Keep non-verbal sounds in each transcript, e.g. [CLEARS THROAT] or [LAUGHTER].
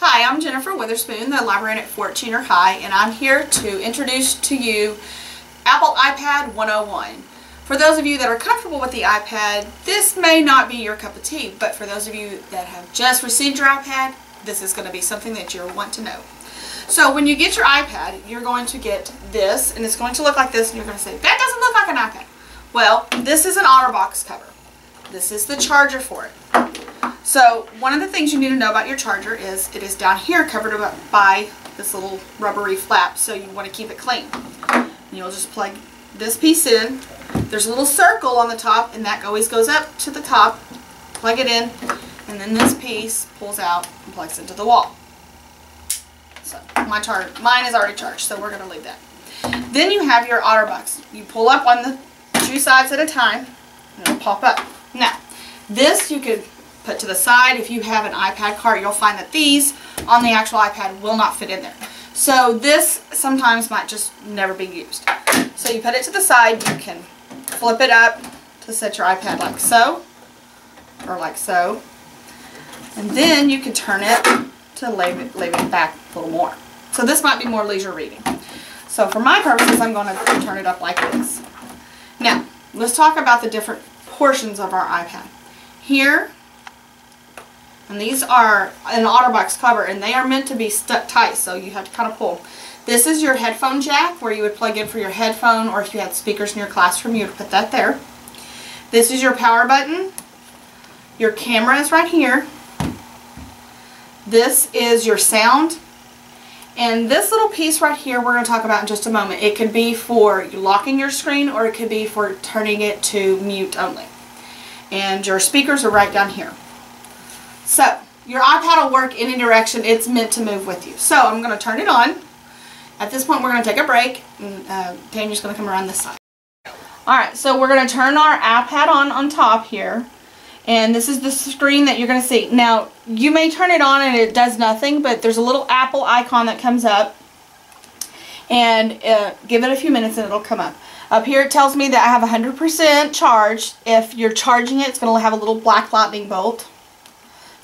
Hi, I'm Jennifer Witherspoon, the librarian at Fort Junior High, and I'm here to introduce to you Apple iPad 101. For those of you that are comfortable with the iPad, this may not be your cup of tea, but for those of you that have just received your iPad, this is going to be something that you'll want to know. So when you get your iPad, you're going to get this, and it's going to look like this, and you're going to say, that doesn't look like an iPad. Well, this is an OtterBox cover. This is the charger for it. So one of the things you need to know about your charger is it is down here covered by this little rubbery flap, so you want to keep it clean. You'll just plug this piece in. There's a little circle on the top, and that always goes up to the top. Plug it in, and then this piece pulls out and plugs into the wall. So my charge, mine is already charged, so we're going to leave that. Then you have your OtterBox. You pull up on the two sides at a time, and it'll pop up. Now, this you could put to the side. If you have an iPad cart, you'll find that these on the actual iPad will not fit in there. So this sometimes might just never be used. So you put it to the side, you can flip it up to set your iPad like so, or like so. And then you can turn it to lay lay it back a little more. So this might be more leisure reading. So for my purposes, I'm going to turn it up like this. Now, let's talk about the different portions of our iPad. Here, and these are an OtterBox cover, and they are meant to be stuck tight, so you have to kind of pull. This is your headphone jack, where you would plug in for your headphone, or if you had speakers in your classroom, you would put that there. This is your power button. Your camera is right here. This is your sound. And this little piece right here we're going to talk about in just a moment. It could be for locking your screen or it could be for turning it to mute only. And your speakers are right down here. So, your iPad will work any direction it's meant to move with you. So, I'm going to turn it on. At this point, we're going to take a break. And uh, Tanya's going to come around this side. Alright, so we're going to turn our iPad on on top here. And this is the screen that you're going to see. Now, you may turn it on and it does nothing, but there's a little Apple icon that comes up. And uh, give it a few minutes and it'll come up. Up here it tells me that I have 100% charge. If you're charging it, it's going to have a little black lightning bolt.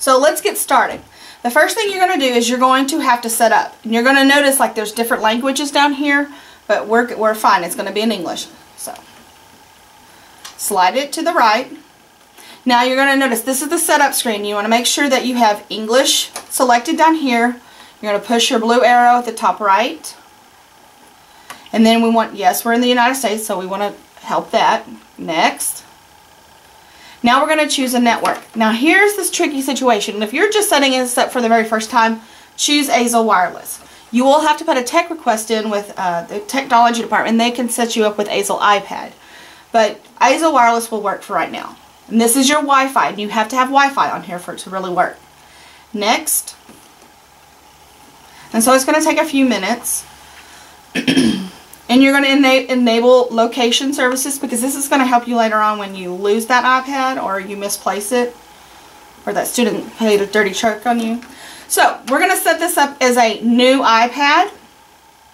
So let's get started. The first thing you're going to do is you're going to have to set up. And you're going to notice like there's different languages down here, but we're, we're fine. It's going to be in English. So slide it to the right. Now you're going to notice this is the setup screen. You want to make sure that you have English selected down here. You're going to push your blue arrow at the top right. And then we want, yes, we're in the United States, so we want to help that. Next. Now we're going to choose a network. Now here's this tricky situation. If you're just setting this up for the very first time, choose Azle Wireless. You will have to put a tech request in with uh, the technology department. They can set you up with Azle iPad. But Azle Wireless will work for right now. And this is your Wi-Fi, and you have to have Wi-Fi on here for it to really work. Next. And so it's going to take a few minutes. [CLEARS THROAT] and you're going to ena enable location services because this is going to help you later on when you lose that iPad or you misplace it or that student played a dirty trick on you. So we're going to set this up as a new iPad.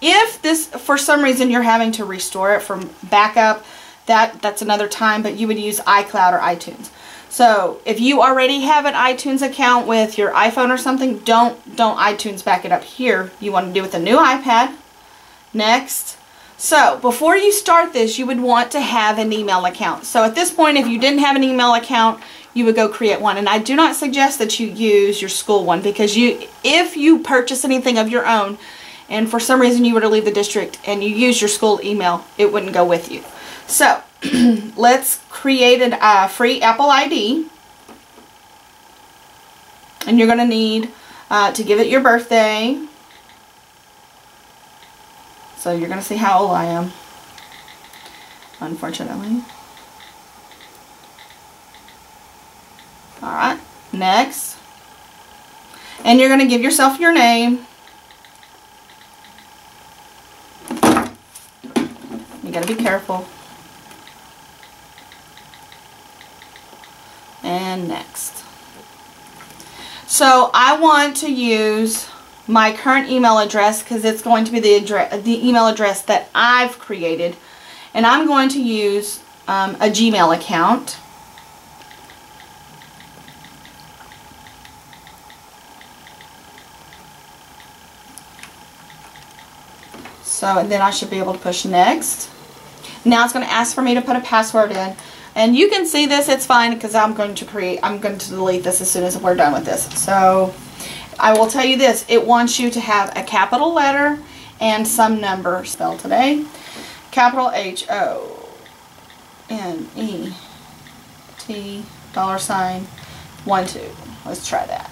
If this, for some reason, you're having to restore it from backup, that that's another time, but you would use iCloud or iTunes. So if you already have an iTunes account with your iPhone or something, don't don't iTunes back it up here. You want to do with a new iPad. Next. So before you start this, you would want to have an email account. So at this point, if you didn't have an email account, you would go create one. And I do not suggest that you use your school one because you, if you purchase anything of your own, and for some reason you were to leave the district and you use your school email, it wouldn't go with you. So, [CLEARS THROAT] let's create a uh, free Apple ID. And you're going to need uh, to give it your birthday. So you're going to see how old I am, unfortunately. Alright, next. And you're going to give yourself your name. You got to be careful. and next. So I want to use my current email address because it's going to be the, address, the email address that I've created. And I'm going to use um, a Gmail account. So and then I should be able to push next. Now it's going to ask for me to put a password in. And you can see this, it's fine because I'm going to create, I'm going to delete this as soon as we're done with this. So I will tell you this, it wants you to have a capital letter and some number spelled today. Capital H O N E T dollar sign one two. Let's try that.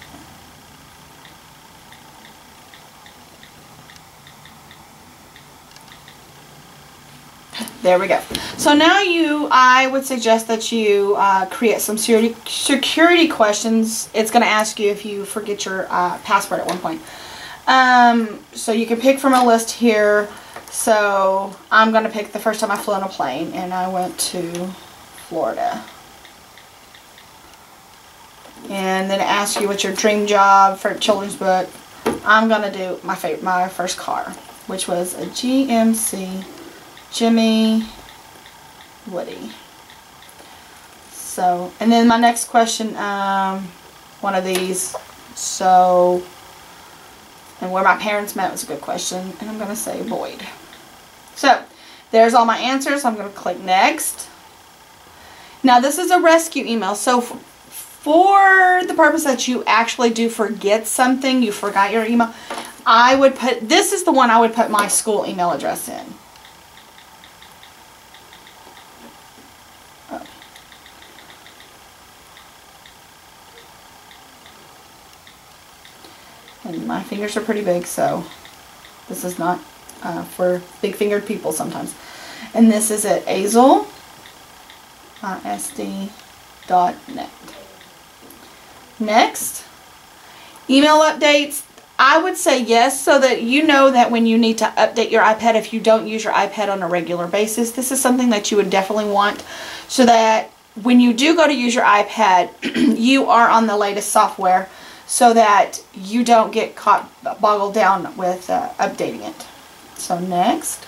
There we go. So now you, I would suggest that you uh, create some security, security questions. It's going to ask you if you forget your uh, password at one point. Um, so you can pick from a list here. So I'm going to pick the first time I flew on a plane and I went to Florida. And then it asks you what's your dream job for children's book. I'm going to do my my first car, which was a GMC Jimmy Woody. So, and then my next question, um, one of these. So, and where my parents met was a good question. And I'm going to say Boyd. So, there's all my answers. I'm going to click next. Now, this is a rescue email. So, for the purpose that you actually do forget something, you forgot your email, I would put, this is the one I would put my school email address in. And my fingers are pretty big, so this is not uh, for big-fingered people sometimes. And this is at Azle, ISD.net. Next, email updates. I would say yes so that you know that when you need to update your iPad, if you don't use your iPad on a regular basis, this is something that you would definitely want so that when you do go to use your iPad, [CLEARS THROAT] you are on the latest software so that you don't get caught boggled down with uh, updating it. So next,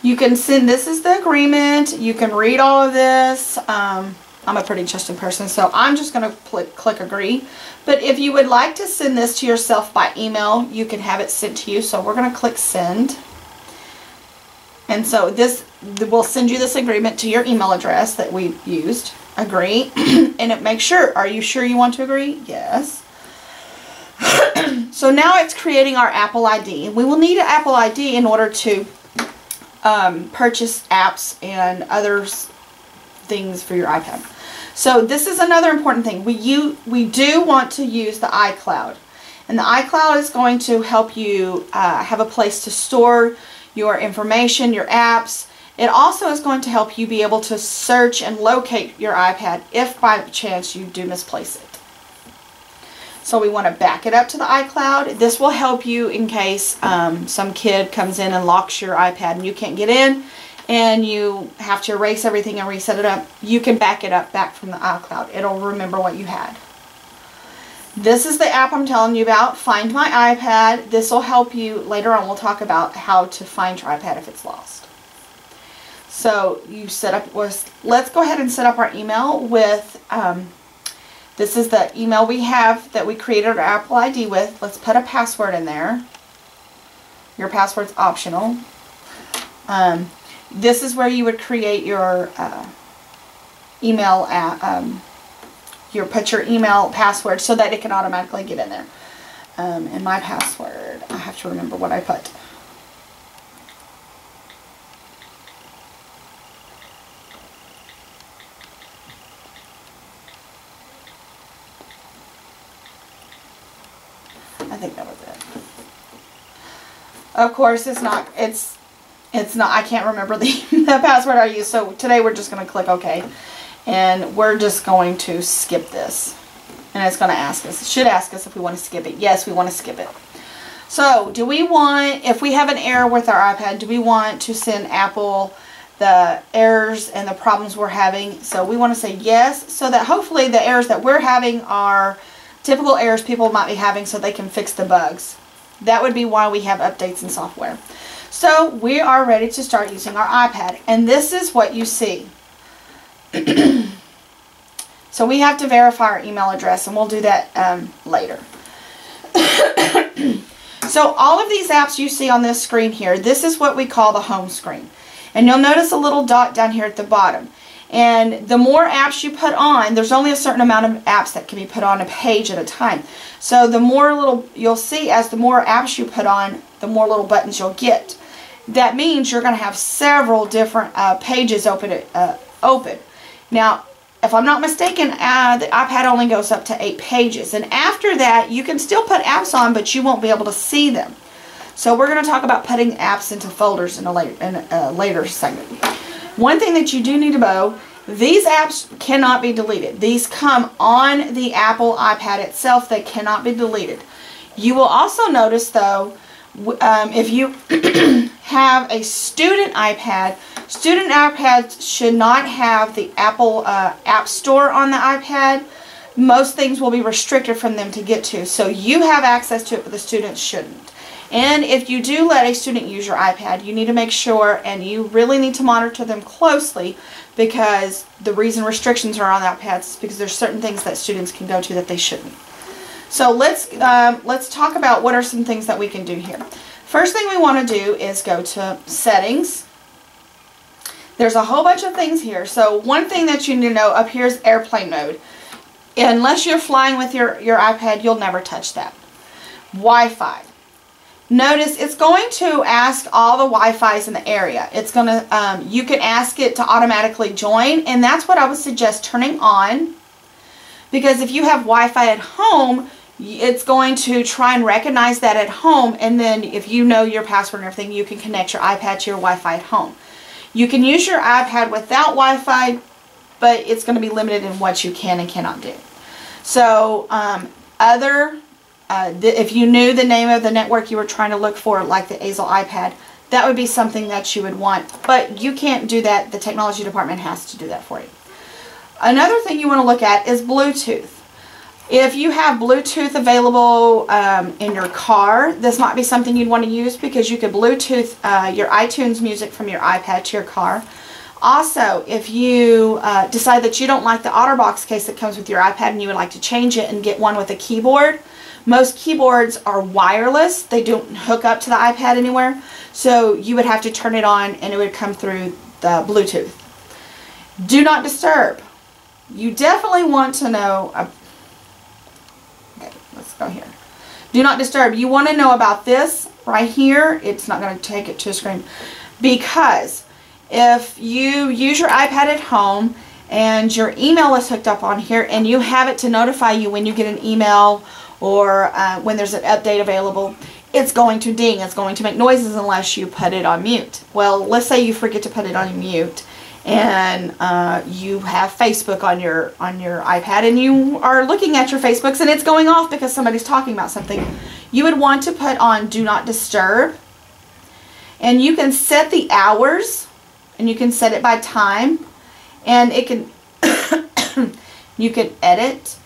you can send, this is the agreement, you can read all of this. Um, I'm a pretty trusting person, so I'm just going to click, click agree. But if you would like to send this to yourself by email, you can have it sent to you. So we're going to click send. And so this will send you this agreement to your email address that we used. Agree. [CLEARS THROAT] and it makes sure, are you sure you want to agree? Yes. [COUGHS] so now it's creating our Apple ID. We will need an Apple ID in order to um, purchase apps and other things for your iPad. So this is another important thing. We, you, we do want to use the iCloud. And the iCloud is going to help you uh, have a place to store your information, your apps. It also is going to help you be able to search and locate your iPad if by chance you do misplace it. So we want to back it up to the iCloud. This will help you in case um, some kid comes in and locks your iPad and you can't get in and you have to erase everything and reset it up. You can back it up back from the iCloud. It'll remember what you had. This is the app I'm telling you about, Find My iPad. This will help you, later on we'll talk about how to find your iPad if it's lost. So you set up, was, let's go ahead and set up our email with um, this is the email we have that we created our Apple ID with. Let's put a password in there. Your password's optional. Um, this is where you would create your uh, email, at, um, your put your email password so that it can automatically get in there. Um, and my password, I have to remember what I put. think that was it. Of course, it's not, it's, it's not, I can't remember the, [LAUGHS] the password I used, so today we're just going to click OK. And we're just going to skip this. And it's going to ask us, it should ask us if we want to skip it. Yes, we want to skip it. So, do we want, if we have an error with our iPad, do we want to send Apple the errors and the problems we're having? So we want to say yes, so that hopefully the errors that we're having are typical errors people might be having so they can fix the bugs. That would be why we have updates in software. So we are ready to start using our iPad. And this is what you see. [CLEARS THROAT] so we have to verify our email address and we'll do that um, later. [CLEARS THROAT] So all of these apps you see on this screen here, this is what we call the home screen. And you'll notice a little dot down here at the bottom. And the more apps you put on, there's only a certain amount of apps that can be put on a page at a time. So the more little, you'll see as the more apps you put on, the more little buttons you'll get. That means you're going to have several different uh, pages open. Uh, open. Now, if I'm not mistaken, uh, the iPad only goes up to eight pages. And after that, you can still put apps on, but you won't be able to see them. So we're going to talk about putting apps into folders in a later, in a later segment. One thing that you do need to know, these apps cannot be deleted. These come on the Apple iPad itself. They cannot be deleted. You will also notice, though, um, if you [CLEARS THROAT] have a student iPad, student iPads should not have the Apple uh, App Store on the iPad. Most things will be restricted from them to get to. So you have access to it, but the students shouldn't. And if you do let a student use your iPad, you need to make sure and you really need to monitor them closely because the reason restrictions are on iPads is because there's certain things that students can go to that they shouldn't. So let's, um, let's talk about what are some things that we can do here. First thing we want to do is go to settings. There's a whole bunch of things here. So one thing that you need to know up here is airplane mode. Unless you're flying with your, your iPad, you'll never touch that. Wi-Fi. Notice it's going to ask all the Wi-Fi's in the area. It's going to, um, you can ask it to automatically join, and that's what I would suggest turning on. Because if you have Wi-Fi at home, it's going to try and recognize that at home and then if you know your password and everything you can connect your iPad to your Wi-Fi at home. You can use your iPad without Wi-Fi but it's going to be limited in what you can and cannot do. So um, other, uh, if you knew the name of the network you were trying to look for like the Azle iPad that would be something that you would want but you can't do that. The technology department has to do that for you. Another thing you want to look at is Bluetooth. If you have Bluetooth available um, in your car, this might be something you'd want to use because you could Bluetooth uh, your iTunes music from your iPad to your car. Also, if you uh, decide that you don't like the OtterBox case that comes with your iPad and you would like to change it and get one with a keyboard, most keyboards are wireless. They don't hook up to the iPad anywhere. So you would have to turn it on and it would come through the Bluetooth. Do not disturb. You definitely want to know uh, Let's go here. Do not disturb. You want to know about this right here. It's not going to take it to a screen. Because if you use your iPad at home and your email is hooked up on here and you have it to notify you when you get an email or uh, when there's an update available, it's going to ding. It's going to make noises unless you put it on mute. Well, let's say you forget to put it on mute and uh, you have Facebook on your on your iPad and you are looking at your Facebooks and it's going off because somebody's talking about something, you would want to put on Do Not Disturb. And you can set the hours and you can set it by time and it can [COUGHS] you can edit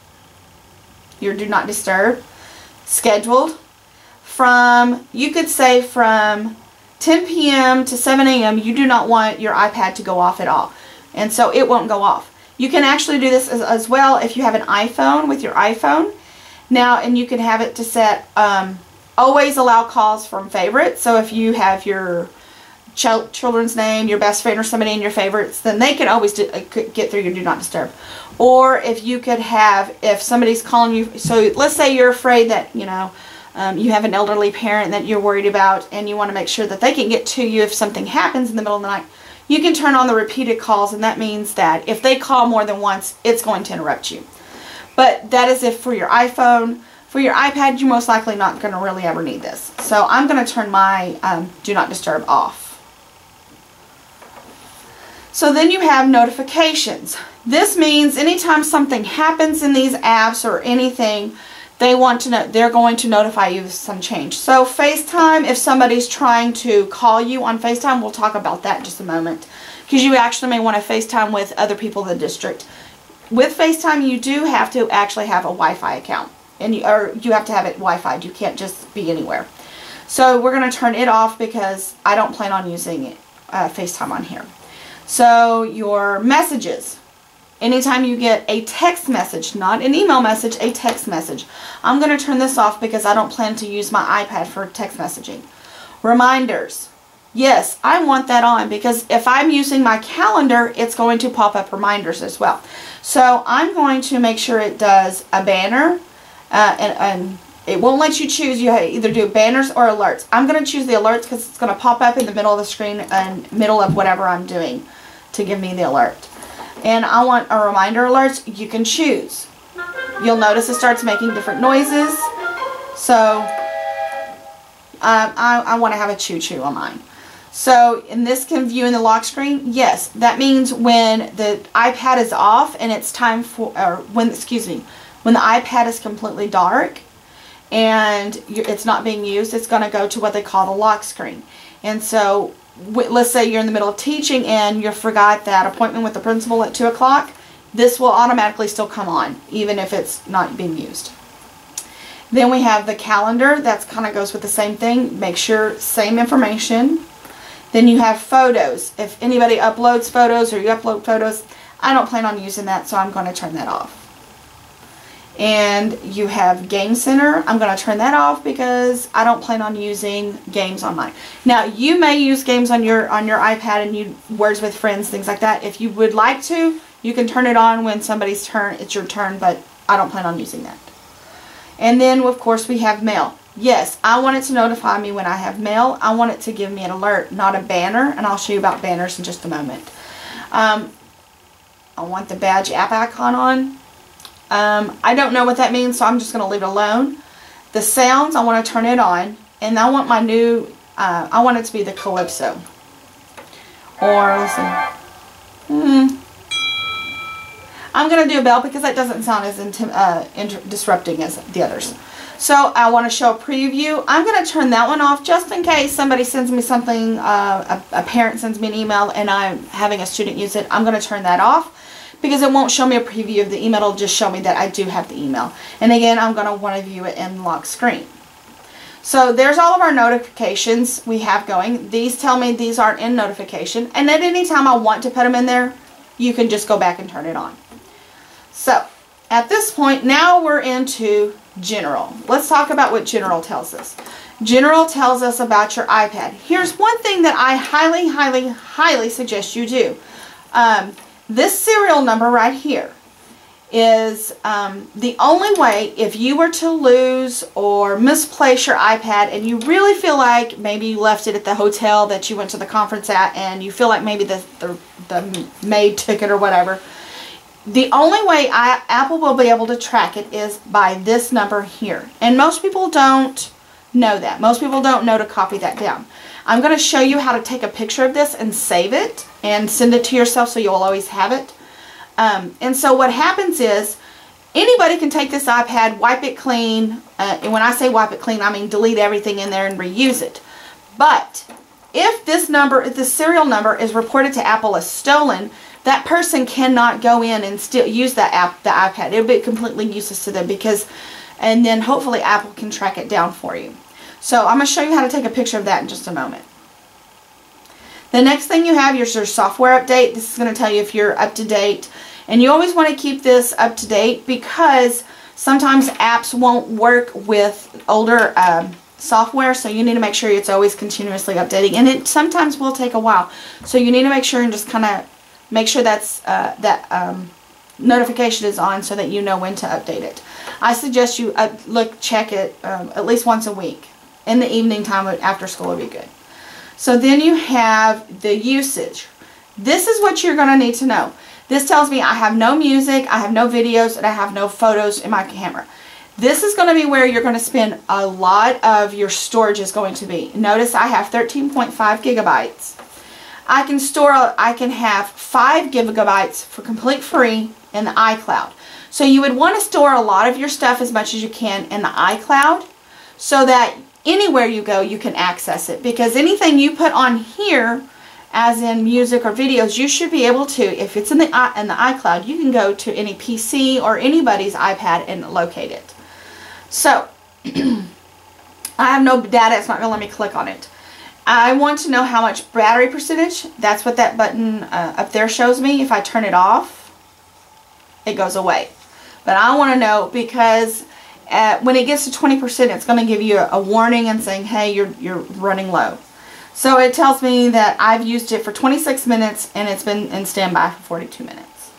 your Do Not Disturb scheduled from you could say from 10 p.m. to 7 a.m. you do not want your iPad to go off at all. And so it won't go off. You can actually do this as, as well if you have an iPhone with your iPhone. Now, and you can have it to set um, always allow calls from favorites. So if you have your ch children's name, your best friend, or somebody in your favorites, then they can always do, uh, get through your do not disturb. Or if you could have, if somebody's calling you, so let's say you're afraid that, you know, um, you have an elderly parent that you're worried about and you want to make sure that they can get to you if something happens in the middle of the night, you can turn on the repeated calls and that means that if they call more than once, it's going to interrupt you. But that is if for your iPhone, for your iPad, you're most likely not going to really ever need this. So I'm going to turn my um, Do Not Disturb off. So then you have notifications. This means anytime something happens in these apps or anything, they want to know, they're going to notify you of some change. So FaceTime, if somebody's trying to call you on FaceTime, we'll talk about that in just a moment. Because you actually may want to FaceTime with other people in the district. With FaceTime, you do have to actually have a Wi-Fi account. and you, Or you have to have it Wi-Fi. You can't just be anywhere. So we're going to turn it off because I don't plan on using uh, FaceTime on here. So your messages. Anytime you get a text message, not an email message, a text message. I'm going to turn this off because I don't plan to use my iPad for text messaging. Reminders. Yes, I want that on because if I'm using my calendar, it's going to pop up reminders as well. So I'm going to make sure it does a banner uh, and, and it won't let you choose. You either do banners or alerts. I'm going to choose the alerts because it's going to pop up in the middle of the screen and middle of whatever I'm doing to give me the alert. And I want a reminder alerts. You can choose. You'll notice it starts making different noises. So um, I, I want to have a choo-choo on mine. So, in this can view in the lock screen? Yes. That means when the iPad is off and it's time for, or when, excuse me, when the iPad is completely dark and it's not being used, it's going to go to what they call the lock screen. And so, let's say you're in the middle of teaching and you forgot that appointment with the principal at 2 o'clock, this will automatically still come on, even if it's not being used. Then we have the calendar. That kind of goes with the same thing. Make sure same information. Then you have photos. If anybody uploads photos or you upload photos, I don't plan on using that, so I'm going to turn that off. And you have Game Center. I'm going to turn that off because I don't plan on using games on mine. Now, you may use games on your on your iPad and you words with friends, things like that. If you would like to, you can turn it on when somebody's turn. It's your turn, but I don't plan on using that. And then, of course, we have mail. Yes, I want it to notify me when I have mail. I want it to give me an alert, not a banner. And I'll show you about banners in just a moment. Um, I want the badge app icon on. Um, I don't know what that means, so I'm just going to leave it alone. The sounds, I want to turn it on. And I want my new, uh, I want it to be the Calypso. Or, see. Hmm. I'm going to do a bell because that doesn't sound as uh, disrupting as the others. So I want to show a preview. I'm going to turn that one off just in case somebody sends me something, uh, a, a parent sends me an email and I'm having a student use it. I'm going to turn that off because it won't show me a preview of the email. It'll just show me that I do have the email. And again, I'm going to want to view it in lock screen. So there's all of our notifications we have going. These tell me these aren't in notification. And at any time I want to put them in there, you can just go back and turn it on. So at this point, now we're into general. Let's talk about what general tells us. General tells us about your iPad. Here's one thing that I highly, highly, highly suggest you do. Um, this serial number right here is um, the only way if you were to lose or misplace your iPad and you really feel like maybe you left it at the hotel that you went to the conference at and you feel like maybe the, the, the maid took it or whatever, the only way I, Apple will be able to track it is by this number here. And most people don't know that. Most people don't know to copy that down. I'm going to show you how to take a picture of this and save it and send it to yourself so you'll always have it. Um, and so what happens is anybody can take this iPad, wipe it clean. Uh, and when I say wipe it clean, I mean delete everything in there and reuse it. But if this number, if the serial number is reported to Apple as stolen, that person cannot go in and still use that app, the iPad. It'll be completely useless to them because, and then hopefully Apple can track it down for you. So I'm going to show you how to take a picture of that in just a moment. The next thing you have is your software update. This is going to tell you if you're up to date. And you always want to keep this up to date because sometimes apps won't work with older um, software so you need to make sure it's always continuously updating and it sometimes will take a while so you need to make sure and just kind of make sure that's uh, that um, notification is on so that you know when to update it. I suggest you uh, look check it um, at least once a week. In the evening time after school would be good. So then you have the usage. This is what you're going to need to know. This tells me I have no music, I have no videos, and I have no photos in my camera. This is going to be where you're going to spend a lot of your storage is going to be. Notice I have 13.5 gigabytes. I can store, I can have 5 gigabytes for complete free in the iCloud. So you would want to store a lot of your stuff as much as you can in the iCloud so that anywhere you go you can access it because anything you put on here as in music or videos you should be able to if it's in the in the iCloud you can go to any PC or anybody's iPad and locate it so [CLEARS THROAT] I have no data it's not going to let me click on it I want to know how much battery percentage. That's what that button uh, up there shows me if I turn it off. it goes away. But I want to know because uh, when it gets to 20%, it's going to give you a, a warning and saying, hey, you're, you're running low. So it tells me that I've used it for 26 minutes and it's been in standby for 42 minutes.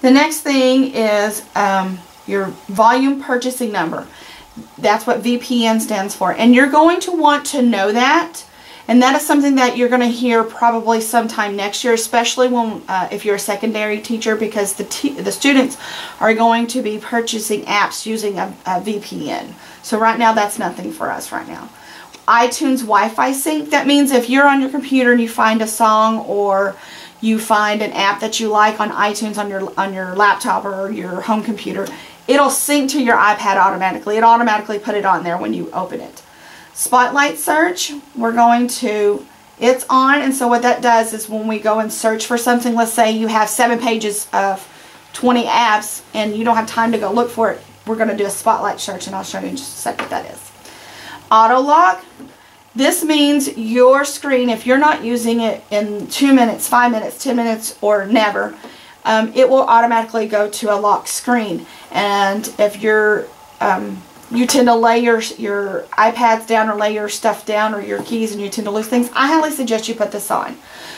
The next thing is um, your volume purchasing number. That's what VPN stands for. And you're going to want to know that. And that is something that you're going to hear probably sometime next year, especially when uh, if you're a secondary teacher, because the the students are going to be purchasing apps using a, a VPN. So right now, that's nothing for us right now iTunes Wi-Fi sync. That means if you're on your computer and you find a song or you find an app that you like on iTunes on your on your laptop or your home computer, it'll sync to your iPad automatically. It automatically put it on there when you open it. Spotlight search, we're going to it's on and so what that does is when we go and search for something, let's say you have seven pages of 20 apps and you don't have time to go look for it, we're going to do a spotlight search and I'll show you in just a second what that is. Auto lock, this means your screen, if you're not using it in two minutes, five minutes, 10 minutes, or never, um, it will automatically go to a lock screen. And if you're, um, you tend to lay your, your iPads down or lay your stuff down or your keys and you tend to lose things, I highly suggest you put this on.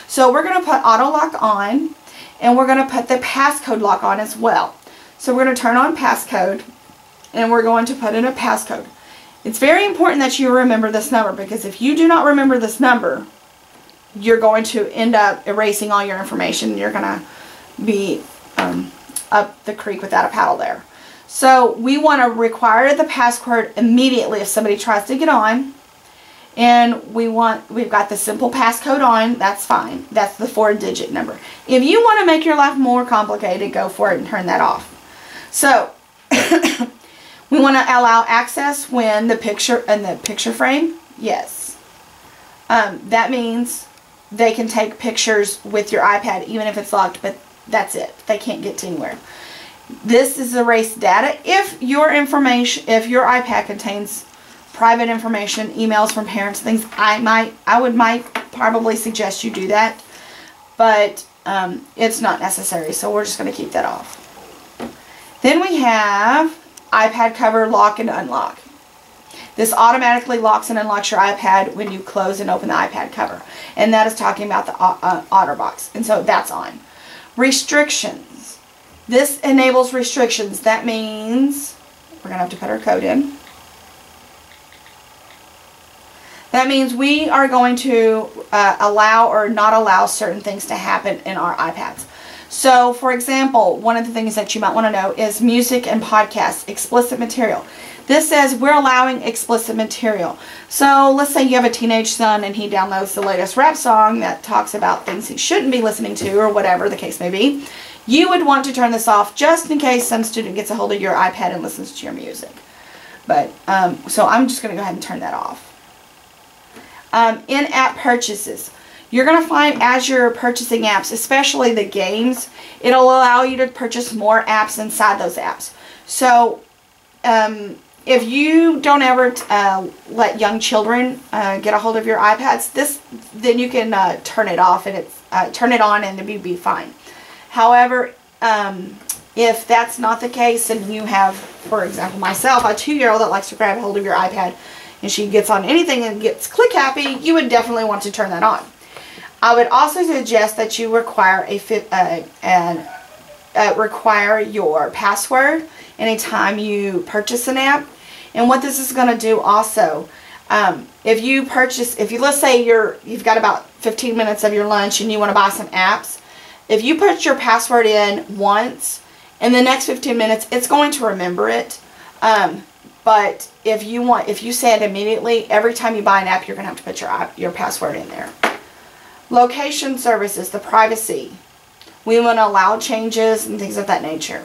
So we're going to put auto lock on and we're going to put the passcode lock on as well. So we're going to turn on passcode and we're going to put in a passcode. It's very important that you remember this number because if you do not remember this number, you're going to end up erasing all your information. You're going to be um, up the creek without a paddle there. So we want to require the password immediately if somebody tries to get on. And we want, we've got the simple passcode on, that's fine. That's the four digit number. If you want to make your life more complicated, go for it and turn that off. So, [COUGHS] We want to allow access when the picture and the picture frame. Yes. Um, that means they can take pictures with your iPad even if it's locked, but that's it. They can't get to anywhere. This is erase data. If your information, if your iPad contains private information, emails from parents, things, I might, I would might probably suggest you do that, but um, it's not necessary. So we're just going to keep that off. Then we have iPad cover lock and unlock. This automatically locks and unlocks your iPad when you close and open the iPad cover. And that is talking about the uh, OtterBox. And so that's on. Restrictions. This enables restrictions. That means we're going to have to put our code in. That means we are going to uh, allow or not allow certain things to happen in our iPads. So, for example, one of the things that you might want to know is music and podcasts, explicit material. This says we're allowing explicit material. So let's say you have a teenage son and he downloads the latest rap song that talks about things he shouldn't be listening to or whatever the case may be. You would want to turn this off just in case some student gets a hold of your iPad and listens to your music. But, um, so I'm just going to go ahead and turn that off. Um, in-app purchases. You're going to find as you're purchasing apps, especially the games, it'll allow you to purchase more apps inside those apps. So, um, if you don't ever uh, let young children uh, get a hold of your iPads, this then you can uh, turn it off and it's uh, turn it on and it'll be, be fine. However, um, if that's not the case and you have, for example, myself, a two-year-old that likes to grab hold of your iPad and she gets on anything and gets click happy, you would definitely want to turn that on. I would also suggest that you require a fit, uh, and uh, require your password anytime you purchase an app. And what this is going to do also, um, if you purchase, if you let's say you're you've got about 15 minutes of your lunch and you want to buy some apps, if you put your password in once, in the next 15 minutes, it's going to remember it. Um, but if you want, if you say it immediately, every time you buy an app, you're going to have to put your app, your password in there. Location services, the privacy. We want to allow changes and things of that nature.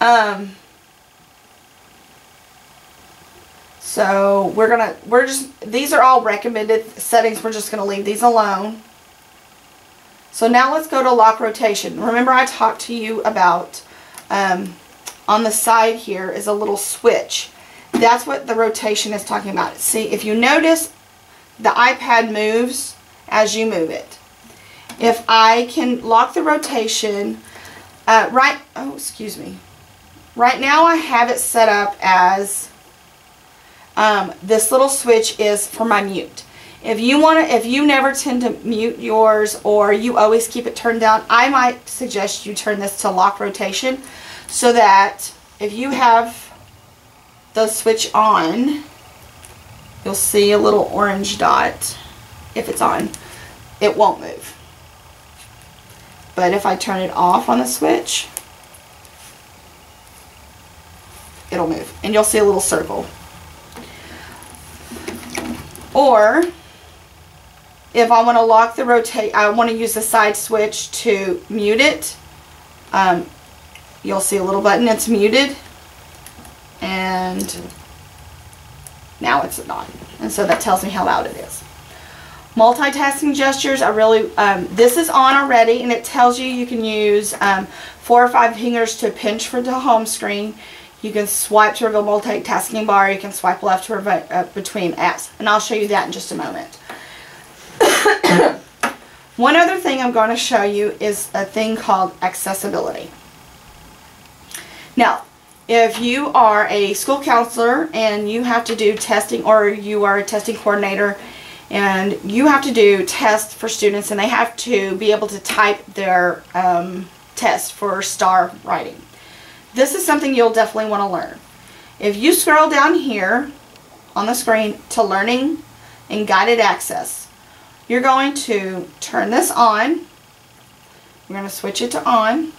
Um, so we're going to, we're just, these are all recommended settings. We're just going to leave these alone. So now let's go to lock rotation. Remember I talked to you about um, on the side here is a little switch. That's what the rotation is talking about. See, if you notice, the iPad moves as you move it. If I can lock the rotation, uh, right, oh, excuse me. Right now I have it set up as, um, this little switch is for my mute. If you want to, if you never tend to mute yours or you always keep it turned down, I might suggest you turn this to lock rotation so that if you have the switch on, you'll see a little orange dot if it's on. It won't move. But if I turn it off on the switch, it'll move. And you'll see a little circle. Or, if I want to lock the rotate, I want to use the side switch to mute it. Um, you'll see a little button, it's muted. And now it's not. And so that tells me how loud it is. Multitasking gestures, I really, um, this is on already and it tells you you can use um, four or five fingers to pinch for the home screen. You can swipe to reveal multitasking bar. You can swipe left to reveal, uh, between apps. And I'll show you that in just a moment. [COUGHS] One other thing I'm going to show you is a thing called accessibility. Now, if you are a school counselor and you have to do testing or you are a testing coordinator and you have to do tests for students and they have to be able to type their um, test for STAAR writing. This is something you'll definitely want to learn. If you scroll down here on the screen to learning and guided access, you're going to turn this on. We're going to switch it to on.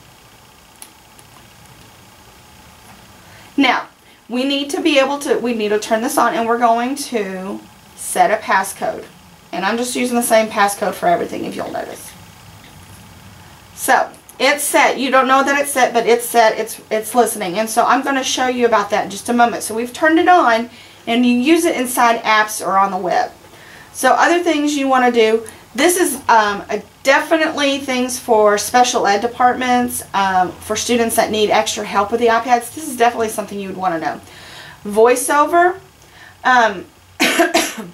Now, we need to be able to, we need to turn this on and we're going to set a passcode. And I'm just using the same passcode for everything if you'll notice. So, it's set. You don't know that it's set, but it's set. It's, it's listening. And so I'm going to show you about that in just a moment. So we've turned it on and you use it inside apps or on the web. So other things you want to do, this is um, definitely things for special ed departments, um, for students that need extra help with the iPads. This is definitely something you would want to know. VoiceOver. Um, [COUGHS]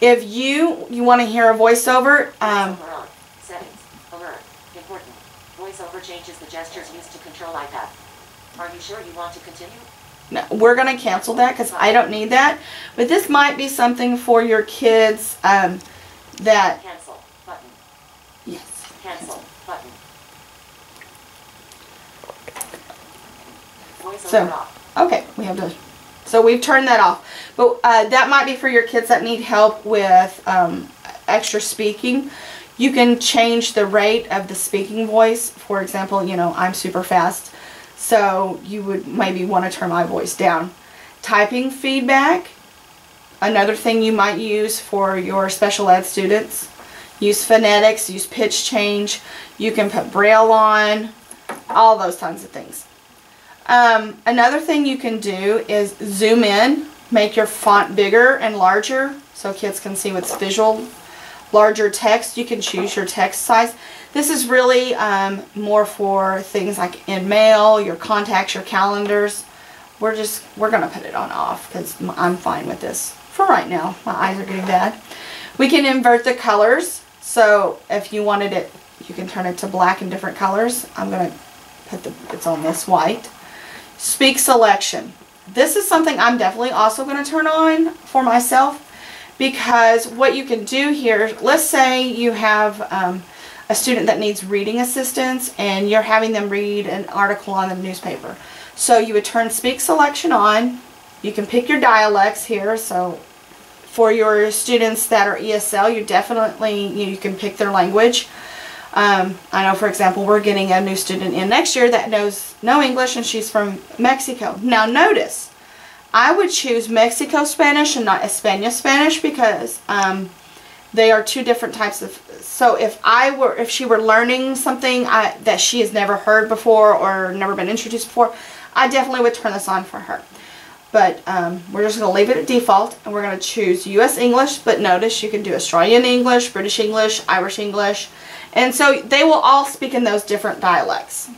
if you you want to hear a voiceover, um, important. VoiceOver changes the gestures used to control iPad. Are you sure you want to continue? No, we're going to cancel that because I don't need that. But this might be something for your kids um, that... Cancel button. Yes. Cancel button. Voice So, okay, we have to... So we've turned that off. But uh, that might be for your kids that need help with um, extra speaking. You can change the rate of the speaking voice. For example, you know, I'm super fast. So you would maybe want to turn my voice down. Typing feedback, another thing you might use for your special ed students. Use phonetics, use pitch change. You can put braille on, all those kinds of things. Um, another thing you can do is zoom in, make your font bigger and larger so kids can see what's visual. Larger text, you can choose your text size. This is really um, more for things like in mail, your contacts, your calendars. We're just, we're going to put it on off because I'm fine with this for right now. My eyes are getting bad. We can invert the colors. So if you wanted it, you can turn it to black in different colors. I'm going to put the, it's on this white. Speak selection. This is something I'm definitely also going to turn on for myself because what you can do here, let's say you have um, a student that needs reading assistance and you're having them read an article on the newspaper. So you would turn speak selection on. You can pick your dialects here. So for your students that are ESL, you definitely, you can pick their language. Um, I know, for example, we're getting a new student in next year that knows no English and she's from Mexico. Now notice, I would choose Mexico Spanish and not España Spanish because um, they are two different types of so if I were if she were learning something I, that she has never heard before or never been introduced before I definitely would turn this on for her. But um, we're just going to leave it at default and we're going to choose US English but notice you can do Australian English British English Irish English and so they will all speak in those different dialects.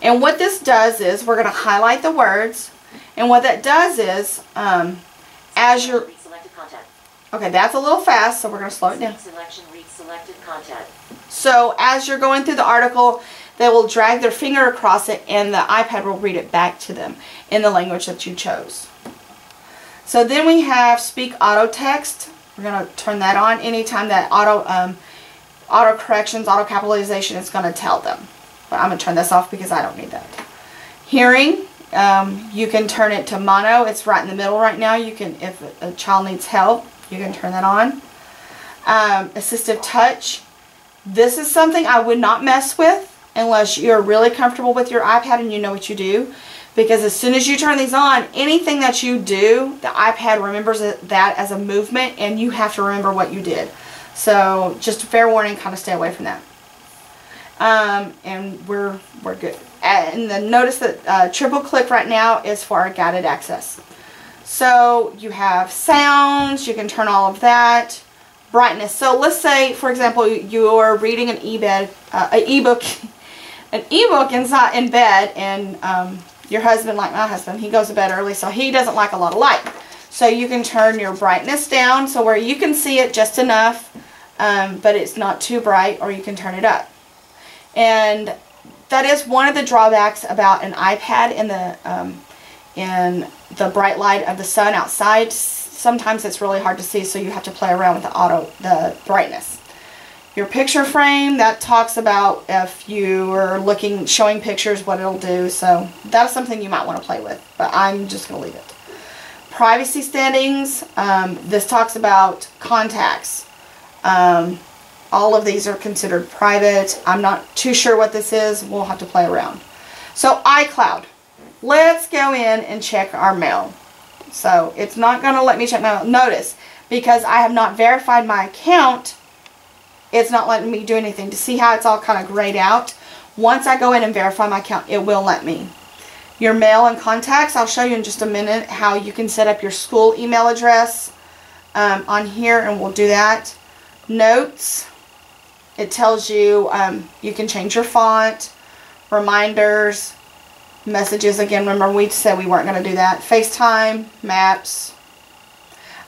And what this does is we're going to highlight the words and what that does is um, as you're Okay, that's a little fast, so we're going to slow it down. Selection read selected content. So as you're going through the article, they will drag their finger across it and the iPad will read it back to them in the language that you chose. So then we have Speak Auto Text. We're going to turn that on anytime that auto um, auto corrections, auto capitalization is going to tell them. But I'm going to turn this off because I don't need that. Hearing, um, you can turn it to mono. It's right in the middle right now. You can, if a child needs help, you can turn that on. Um, assistive touch. This is something I would not mess with unless you're really comfortable with your iPad and you know what you do. Because as soon as you turn these on, anything that you do, the iPad remembers that as a movement and you have to remember what you did. So just a fair warning, kind of stay away from that. Um, and we're, we're good. And then notice that uh, triple click right now is for our guided access. So you have sounds, you can turn all of that. Brightness. So let's say, for example, you're reading an e-bed, uh, [LAUGHS] an ebook, an ebook inside in bed, and um, your husband, like my husband, he goes to bed early, so he doesn't like a lot of light. So you can turn your brightness down so where you can see it just enough, um, but it's not too bright, or you can turn it up. And that is one of the drawbacks about an iPad in the um, in the bright light of the sun outside. Sometimes it's really hard to see, so you have to play around with the auto the brightness. Your picture frame that talks about if you are looking showing pictures what it'll do. So that's something you might want to play with, but I'm just going to leave it. Privacy settings. Um, this talks about contacts. Um, all of these are considered private. I'm not too sure what this is. We'll have to play around. So iCloud. Let's go in and check our mail. So it's not going to let me check my mail. Notice, because I have not verified my account, it's not letting me do anything. To see how it's all kind of grayed out, once I go in and verify my account, it will let me. Your mail and contacts, I'll show you in just a minute how you can set up your school email address um, on here, and we'll do that. Notes, it tells you um, you can change your font, reminders, messages. Again, remember we said we weren't going to do that. FaceTime, maps.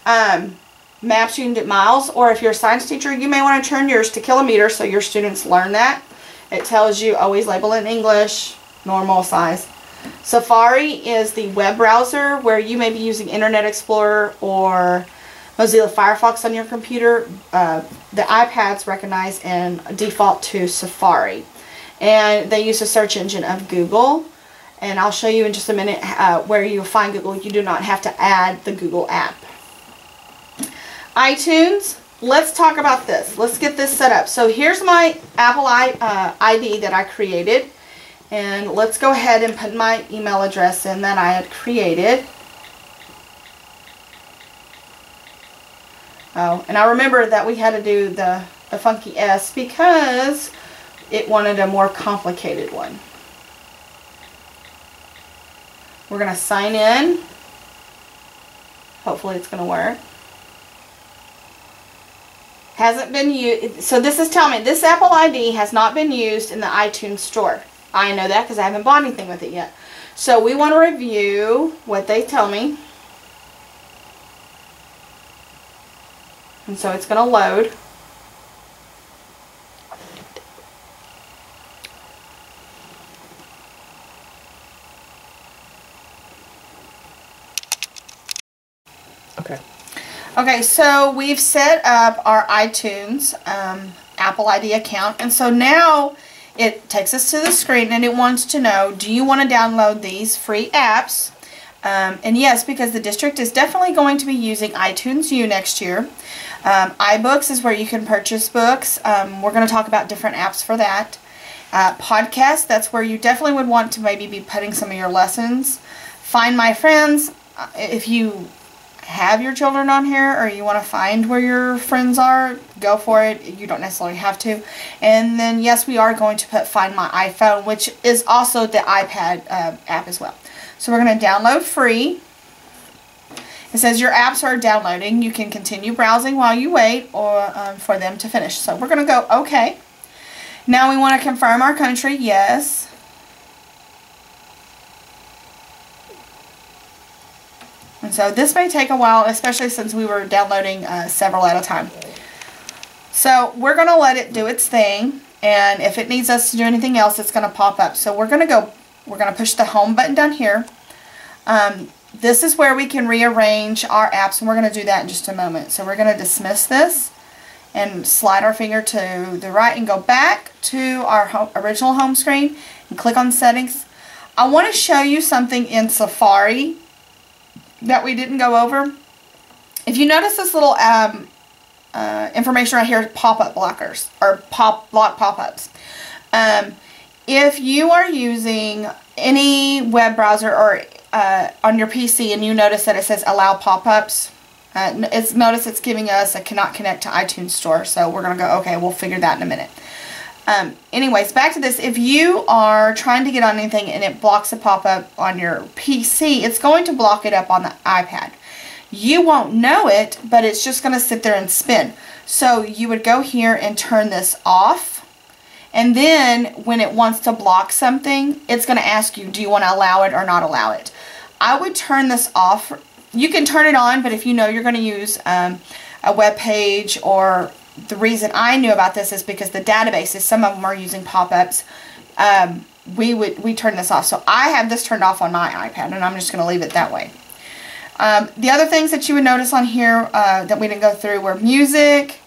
Um, maps you can do miles, or if you're a science teacher, you may want to turn yours to kilometers so your students learn that. It tells you always label in English, normal size. Safari is the web browser where you may be using Internet Explorer or Mozilla Firefox on your computer, uh, the iPads recognize and default to Safari. And they use the search engine of Google. And I'll show you in just a minute uh, where you'll find Google. You do not have to add the Google app. iTunes, let's talk about this. Let's get this set up. So here's my Apple I, uh, ID that I created. And let's go ahead and put my email address in that I had created. Oh, and I remember that we had to do the, the funky S because it wanted a more complicated one. We're going to sign in. Hopefully it's going to work. Hasn't been used. So this is telling me this Apple ID has not been used in the iTunes store. I know that because I haven't bought anything with it yet. So we want to review what they tell me. And so it's going to load. Okay. Okay, so we've set up our iTunes um, Apple ID account. And so now it takes us to the screen and it wants to know, do you want to download these free apps? Um, and yes, because the district is definitely going to be using iTunes U next year. Um, iBooks is where you can purchase books. Um, we're going to talk about different apps for that. Uh, podcast, that's where you definitely would want to maybe be putting some of your lessons. Find My Friends, uh, if you have your children on here or you want to find where your friends are, go for it. You don't necessarily have to. And then, yes, we are going to put Find My iPhone, which is also the iPad uh, app as well. So we're going to download free. It says your apps are downloading. You can continue browsing while you wait or um, for them to finish. So we're going to go OK. Now we want to confirm our country. Yes. And so this may take a while, especially since we were downloading uh, several at a time. So we're going to let it do its thing. And if it needs us to do anything else, it's going to pop up. So we're going to go, we're going to push the home button down here. Um, this is where we can rearrange our apps and we're going to do that in just a moment. So we're going to dismiss this and slide our finger to the right and go back to our original home screen and click on settings. I want to show you something in Safari that we didn't go over. If you notice this little um, uh, information right here, pop-up blockers or pop block pop-ups. Um, if you are using any web browser or uh, on your PC and you notice that it says allow pop-ups, uh, it's notice it's giving us a cannot connect to iTunes store. So we're going to go, okay, we'll figure that in a minute. Um, anyways, back to this. If you are trying to get on anything and it blocks a pop-up on your PC, it's going to block it up on the iPad. You won't know it, but it's just going to sit there and spin. So you would go here and turn this off. And then when it wants to block something, it's going to ask you, do you want to allow it or not allow it? I would turn this off. You can turn it on, but if you know you're going to use um, a web page or the reason I knew about this is because the databases, some of them are using pop-ups. Um, we would we turn this off. So I have this turned off on my iPad, and I'm just going to leave it that way. Um, the other things that you would notice on here uh, that we didn't go through were music.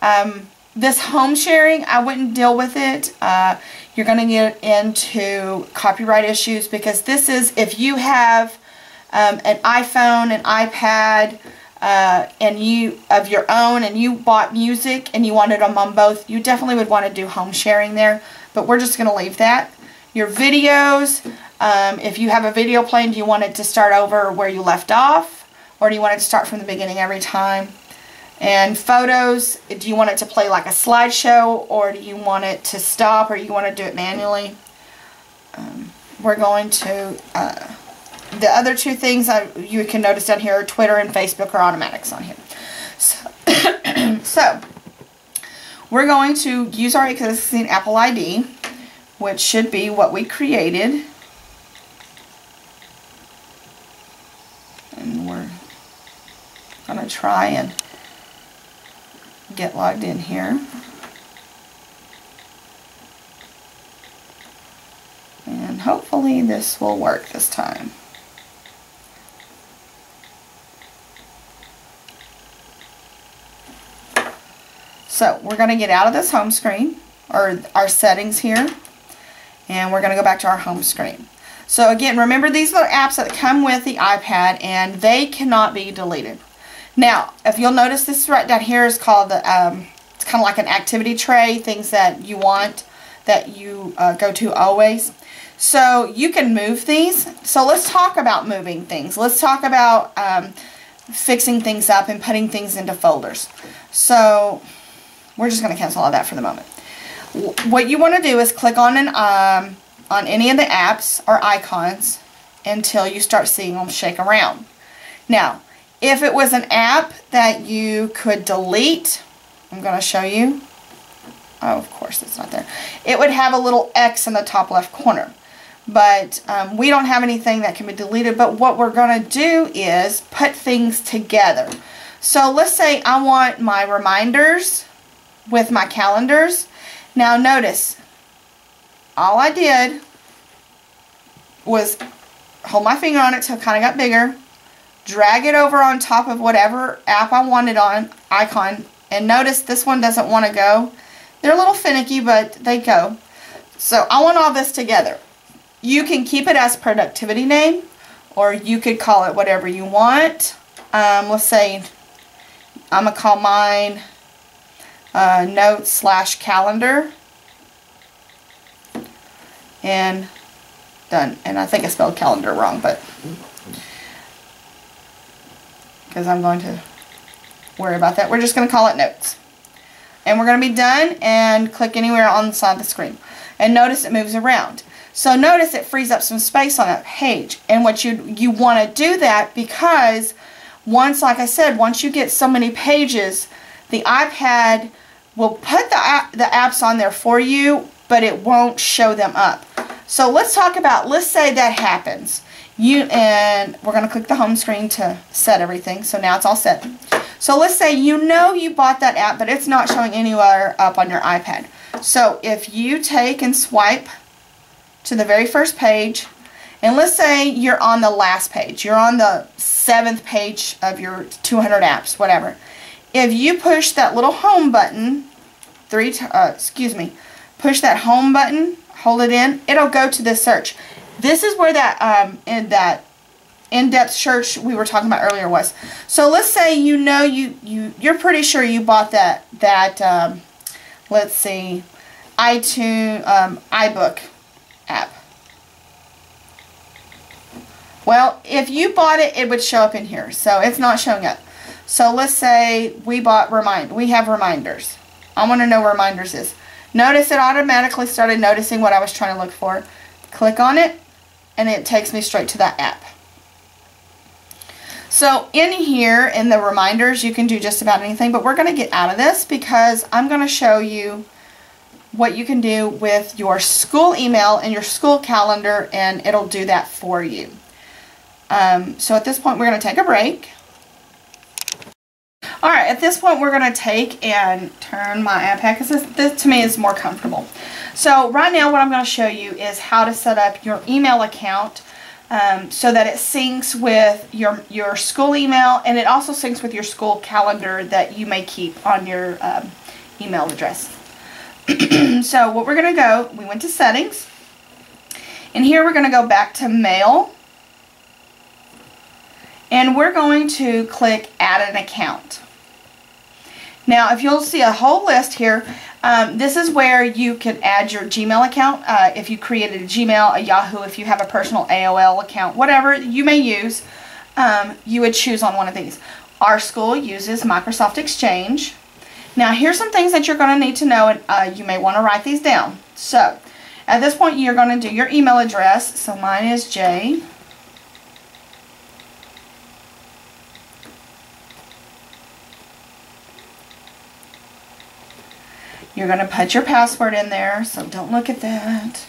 Um, this home sharing, I wouldn't deal with it. Uh, you're going to get into copyright issues because this is, if you have um, an iPhone, an iPad, uh, and you of your own and you bought music and you wanted them on both, you definitely would want to do home sharing there. But we're just going to leave that. Your videos, um, if you have a video playing, do you want it to start over where you left off? Or do you want it to start from the beginning every time? And photos, do you want it to play like a slideshow or do you want it to stop or you want to do it manually? Um, we're going to... Uh, the other two things I, you can notice down here, Twitter and Facebook are automatics on here. So, [COUGHS] so we're going to use our existing Apple ID, which should be what we created. And we're going to try and get logged in here. And hopefully this will work this time. So we're going to get out of this home screen, or our settings here, and we're going to go back to our home screen. So again, remember these are apps that come with the iPad, and they cannot be deleted. Now, if you'll notice this right down here is called the, um, it's kind of like an activity tray, things that you want that you uh, go to always. So you can move these. So let's talk about moving things. Let's talk about um, fixing things up and putting things into folders. So we're just going to cancel all that for the moment. What you want to do is click on an um, on any of the apps or icons until you start seeing them shake around. Now, if it was an app that you could delete, I'm going to show you. Oh, of course, it's not there. It would have a little X in the top left corner. But um, we don't have anything that can be deleted. But what we're going to do is put things together. So let's say I want my reminders with my calendars. Now notice, all I did was hold my finger on it till it kind of got bigger, drag it over on top of whatever app I want it on, icon, and notice this one doesn't want to go. They're a little finicky, but they go. So I want all this together. You can keep it as productivity name, or you could call it whatever you want. Um, let's say I'm going to call mine uh, note slash calendar. And done. And I think I spelled calendar wrong, but because I'm going to worry about that. We're just going to call it notes. And we're going to be done and click anywhere on the side of the screen. And notice it moves around. So notice it frees up some space on that page. And what you you want to do that because once, like I said, once you get so many pages, the iPad will put the, the apps on there for you, but it won't show them up. So let's talk about, let's say that happens. You And we're going to click the home screen to set everything. So now it's all set. So let's say you know you bought that app, but it's not showing anywhere up on your iPad. So if you take and swipe to the very first page, and let's say you're on the last page, you're on the seventh page of your 200 apps, whatever. If you push that little home button, three, uh, excuse me, push that home button, hold it in, it'll go to the search. This is where that um, in that in-depth search we were talking about earlier was. So let's say you know you you you're pretty sure you bought that that um, let's see iTunes um, iBook app. Well, if you bought it, it would show up in here. So it's not showing up. So let's say we bought remind. We have reminders. I want to know where reminders is. Notice it automatically started noticing what I was trying to look for. Click on it, and it takes me straight to that app. So in here, in the reminders, you can do just about anything, but we're going to get out of this because I'm going to show you what you can do with your school email and your school calendar, and it'll do that for you. Um, so at this point, we're going to take a break. All right, at this point, we're going to take and turn my iPad because this, this to me is more comfortable. So right now, what I'm going to show you is how to set up your email account um, so that it syncs with your, your school email and it also syncs with your school calendar that you may keep on your um, email address. [CLEARS THROAT] so what we're going to go, we went to settings and here we're going to go back to mail and we're going to click add an account. Now if you'll see a whole list here, um, this is where you can add your Gmail account. Uh, if you created a Gmail, a Yahoo, if you have a personal AOL account, whatever you may use, um, you would choose on one of these. Our school uses Microsoft Exchange. Now here's some things that you're going to need to know and uh, you may want to write these down. So at this point you're going to do your email address. So mine is J You're going to put your password in there, so don't look at that.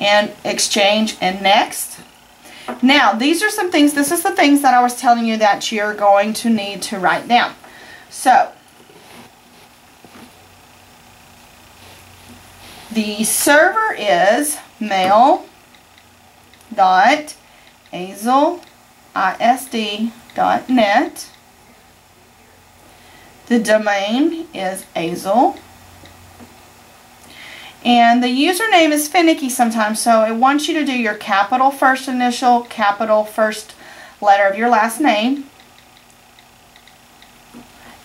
And exchange and next. Now, these are some things, this is the things that I was telling you that you're going to need to write down. So, the server is mail dot azleisd.net. The domain is Azle. And the username is finicky sometimes, so it wants you to do your capital first initial, capital first letter of your last name.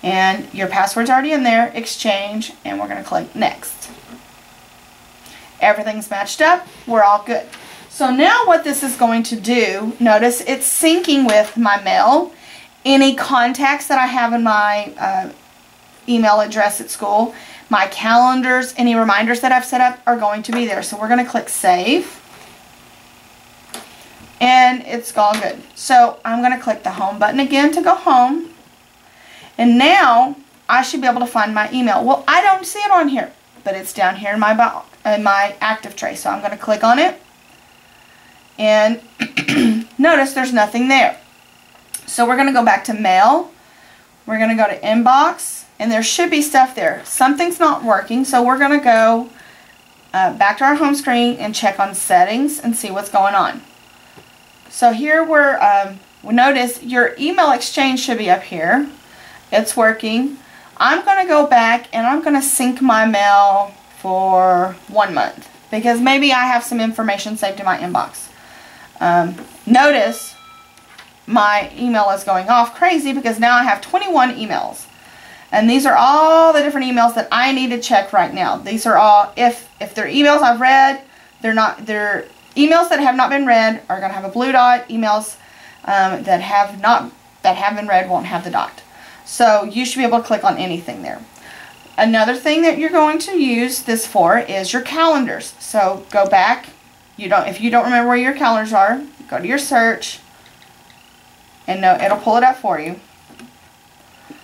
And your password's already in there, exchange, and we're going to click next. Everything's matched up, we're all good. So now what this is going to do, notice it's syncing with my mail. Any contacts that I have in my uh, email address at school, my calendars, any reminders that I've set up are going to be there. So we're going to click Save. And it's all good. So I'm going to click the Home button again to go home. And now I should be able to find my email. Well, I don't see it on here, but it's down here in my, in my active tray. So I'm going to click on it and [CLEARS THROAT] notice there's nothing there. So we're going to go back to mail. We're going to go to inbox and there should be stuff there. Something's not working so we're going to go uh, back to our home screen and check on settings and see what's going on. So here we're, um, we notice your email exchange should be up here. It's working. I'm going to go back and I'm going to sync my mail for one month because maybe I have some information saved in my inbox. Um, notice my email is going off crazy because now I have 21 emails. And these are all the different emails that I need to check right now. These are all, if, if they're emails I've read, they're not, they're emails that have not been read are going to have a blue dot. Emails um, that have not, that have been read won't have the dot. So you should be able to click on anything there. Another thing that you're going to use this for is your calendars. So go back you don't, if you don't remember where your calendars are, go to your search and no, it'll pull it up for you.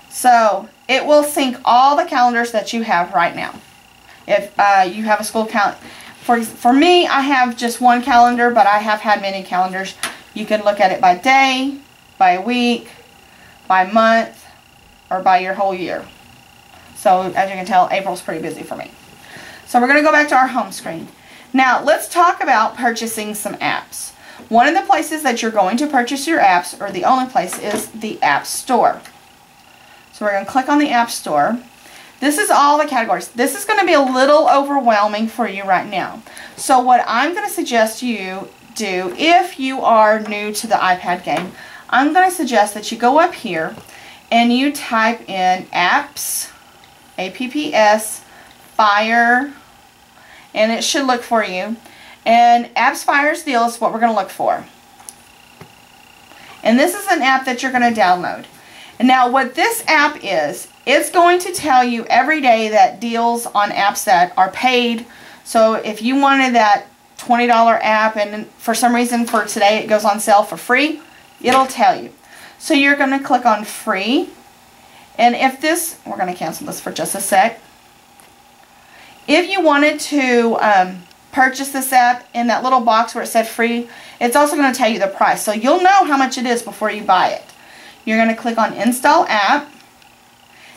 So it will sync all the calendars that you have right now. If uh, you have a school calendar, for, for me, I have just one calendar, but I have had many calendars. You can look at it by day, by week, by month, or by your whole year. So as you can tell, April's pretty busy for me. So we're going to go back to our home screen. Now let's talk about purchasing some apps. One of the places that you're going to purchase your apps, or the only place, is the App Store. So we're going to click on the App Store. This is all the categories. This is going to be a little overwhelming for you right now. So what I'm going to suggest you do, if you are new to the iPad game, I'm going to suggest that you go up here and you type in apps, A-P-P-S, fire, and it should look for you. And Apps Fires is what we're going to look for. And this is an app that you're going to download. And now what this app is, it's going to tell you every day that deals on apps that are paid. So if you wanted that $20 app and for some reason for today it goes on sale for free, it'll tell you. So you're going to click on free. And if this, we're going to cancel this for just a sec. If you wanted to um, purchase this app in that little box where it said free, it's also going to tell you the price. So you'll know how much it is before you buy it. You're going to click on install app.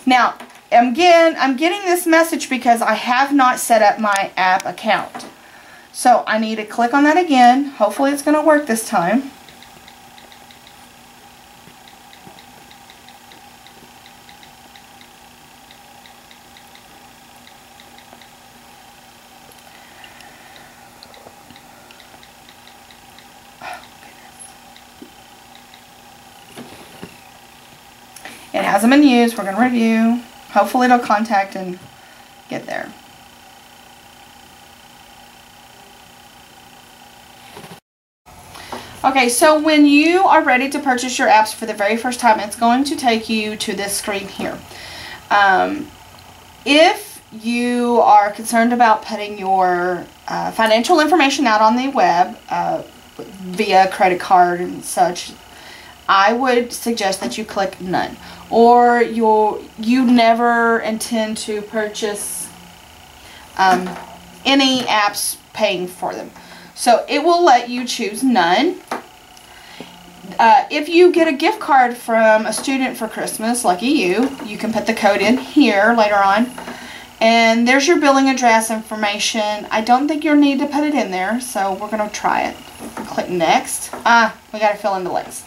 Now, again, I'm getting this message because I have not set up my app account. So I need to click on that again. Hopefully it's going to work this time. It hasn't been used. We're going to review. Hopefully it'll contact and get there. Okay, so when you are ready to purchase your apps for the very first time, it's going to take you to this screen here. Um, if you are concerned about putting your uh, financial information out on the web uh, via credit card and such, I would suggest that you click none. Or you you never intend to purchase um, any apps paying for them. So it will let you choose none. Uh, if you get a gift card from a student for Christmas, lucky you, you can put the code in here later on. And there's your billing address information. I don't think you'll need to put it in there, so we're going to try it. Click next. Ah, we got to fill in the links.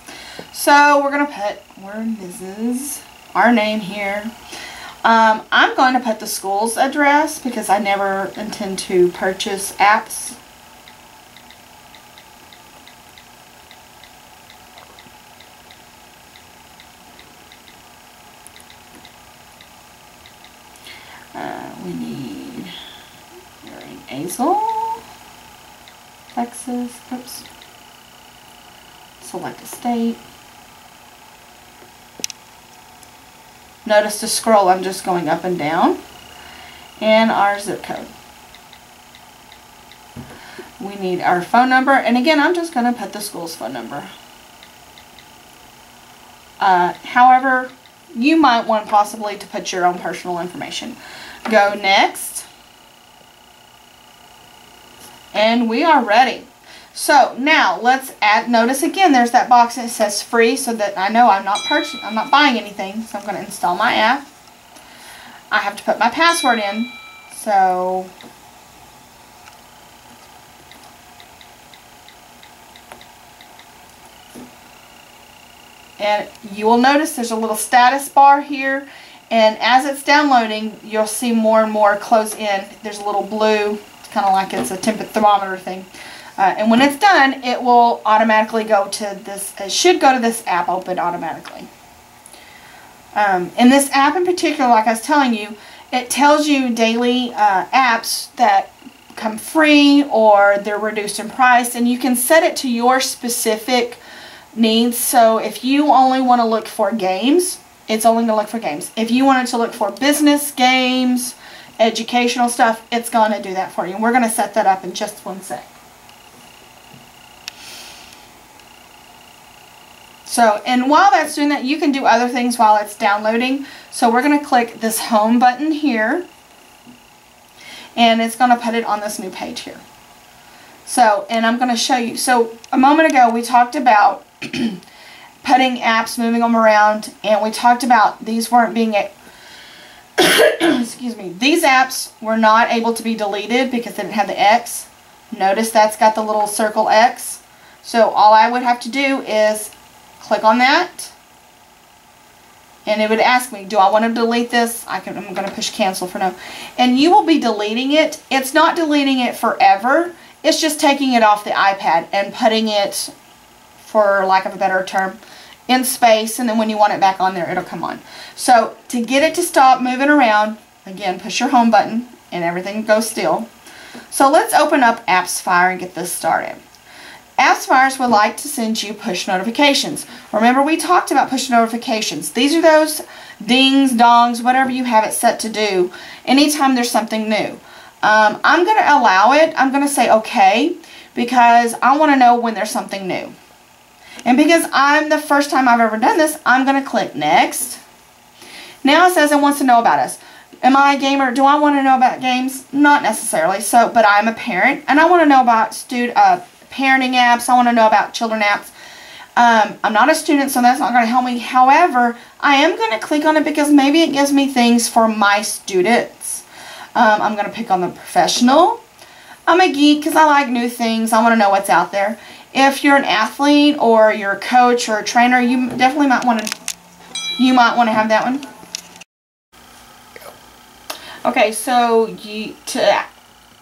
So we're going to put, we're Mrs. our name here. Um, I'm going to put the school's address because I never intend to purchase apps Uh, we need, you're Azle, Texas, oops. Select a state. Notice to scroll, I'm just going up and down. And our zip code. We need our phone number, and again, I'm just going to put the school's phone number. Uh, however, you might want possibly to put your own personal information. Go next. And we are ready. So now let's add, notice again there's that box that says free so that I know I'm not purchasing, I'm not buying anything. So I'm going to install my app. I have to put my password in. So and you will notice there's a little status bar here and as it's downloading you'll see more and more close in there's a little blue kind of like it's a temperature thermometer thing uh, and when it's done it will automatically go to this it should go to this app open automatically um, and this app in particular like I was telling you it tells you daily uh, apps that come free or they're reduced in price and you can set it to your specific needs. So if you only want to look for games, it's only going to look for games. If you wanted to look for business, games, educational stuff, it's going to do that for you. And we're going to set that up in just one sec. So, and while that's doing that, you can do other things while it's downloading. So we're going to click this home button here. And it's going to put it on this new page here. So, and I'm going to show you. So, a moment ago we talked about [CLEARS THROAT] putting apps, moving them around, and we talked about these weren't being, [COUGHS] excuse me, these apps were not able to be deleted because they didn't have the X. Notice that's got the little circle X. So, all I would have to do is click on that and it would ask me, do I want to delete this? I can, I'm going to push cancel for no. And you will be deleting it. It's not deleting it forever. It's just taking it off the iPad and putting it, for lack of a better term, in space. And then when you want it back on there, it'll come on. So to get it to stop moving around, again, push your home button and everything goes still. So let's open up AppsFire and get this started. AppsFires would like to send you push notifications. Remember we talked about push notifications. These are those dings, dongs, whatever you have it set to do anytime there's something new. Um, I'm going to allow it. I'm going to say okay because I want to know when there's something new. And because I'm the first time I've ever done this, I'm going to click next. Now it says it wants to know about us. Am I a gamer? Do I want to know about games? Not necessarily. So, but I'm a parent and I want to know about student uh, parenting apps. I want to know about children apps. Um, I'm not a student, so that's not going to help me. However, I am going to click on it because maybe it gives me things for my students. Um, I'm going to pick on the professional. I'm a geek because I like new things. I want to know what's out there. If you're an athlete or you're a coach or a trainer, you definitely might want to you might want to have that one. Okay, so you to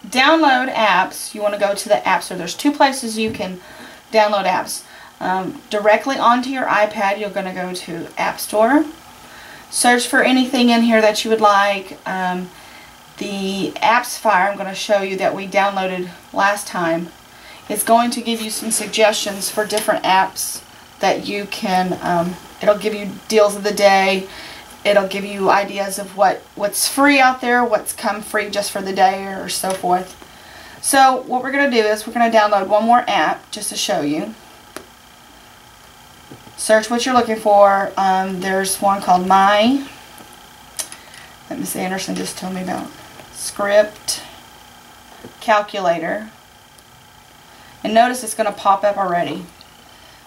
download apps, you want to go to the App Store. There's two places you can download apps. Um, directly onto your iPad, you're going to go to App Store. Search for anything in here that you would like. Um, the AppsFire I'm going to show you that we downloaded last time is going to give you some suggestions for different apps that you can, um, it'll give you deals of the day, it'll give you ideas of what, what's free out there, what's come free just for the day or so forth. So what we're going to do is we're going to download one more app just to show you. Search what you're looking for. Um, there's one called My. That Miss Anderson just told me about. Script. Calculator. And notice it's going to pop up already.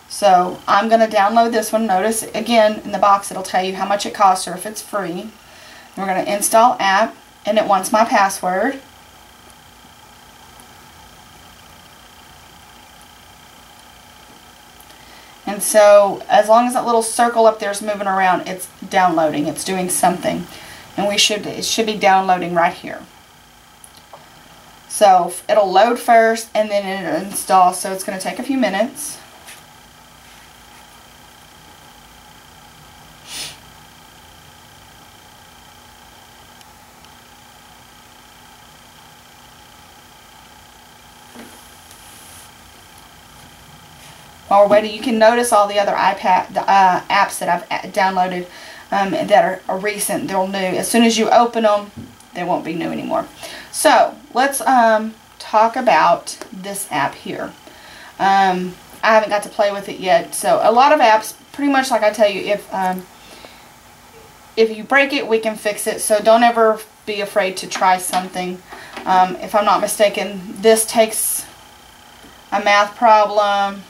So I'm going to download this one. Notice again in the box it'll tell you how much it costs or if it's free. We're going to install app and it wants my password. And so as long as that little circle up there is moving around, it's downloading. It's doing something. And we should it should be downloading right here. So it'll load first and then it'll install. So it's going to take a few minutes. We're you can notice all the other iPad uh, apps that I've uh, downloaded um, that are, are, recent. They're new. As soon as you open them, they won't be new anymore. So let's um, talk about this app here. Um, I haven't got to play with it yet. So a lot of apps, pretty much like I tell you, if um, if you break it, we can fix it. So don't ever be afraid to try something. Um, if I'm not mistaken, this takes a math problem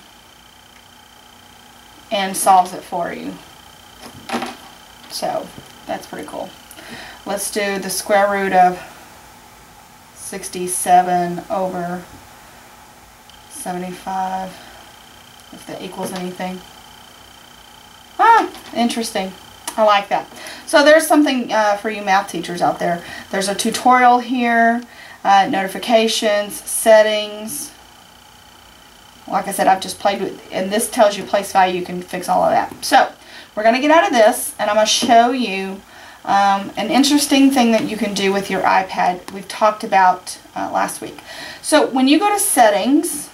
and solves it for you. So that's pretty cool. Let's do the square root of 67 over 75 if that equals anything. Ah, interesting. I like that. So there's something uh, for you math teachers out there. There's a tutorial here, uh, notifications, settings, like I said, I've just played with, and this tells you place value. You can fix all of that. So, we're going to get out of this, and I'm going to show you um, an interesting thing that you can do with your iPad we've talked about uh, last week. So, when you go to Settings,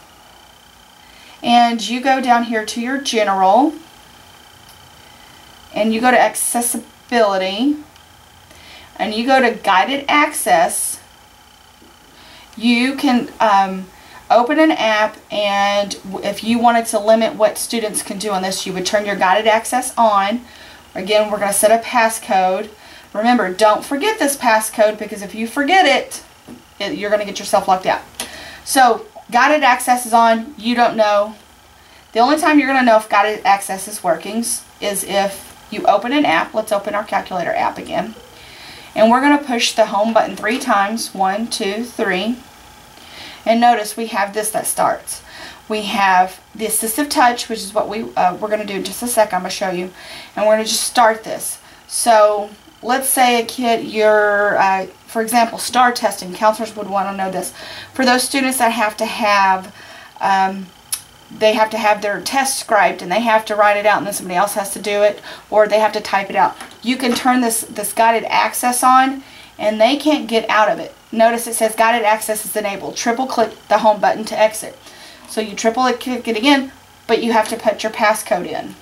and you go down here to your General, and you go to Accessibility, and you go to Guided Access, you can... Um, open an app and if you wanted to limit what students can do on this, you would turn your guided access on. Again, we're going to set a passcode. Remember, don't forget this passcode because if you forget it, it you're going to get yourself locked out. So Guided access is on, you don't know. The only time you're going to know if guided access is working is if you open an app. Let's open our calculator app again. And we're going to push the home button three times. One, two, three. And notice we have this that starts. We have the assistive touch, which is what we, uh, we're going to do in just a second. I'm going to show you. And we're going to just start this. So let's say a kid, you're, uh, for example, STAAR testing. Counselors would want to know this. For those students that have to have, um, they have to have their test scribed and they have to write it out and then somebody else has to do it or they have to type it out. You can turn this, this guided access on and they can't get out of it. Notice it says guided access is enabled. Triple click the home button to exit. So you triple click it again, but you have to put your passcode in.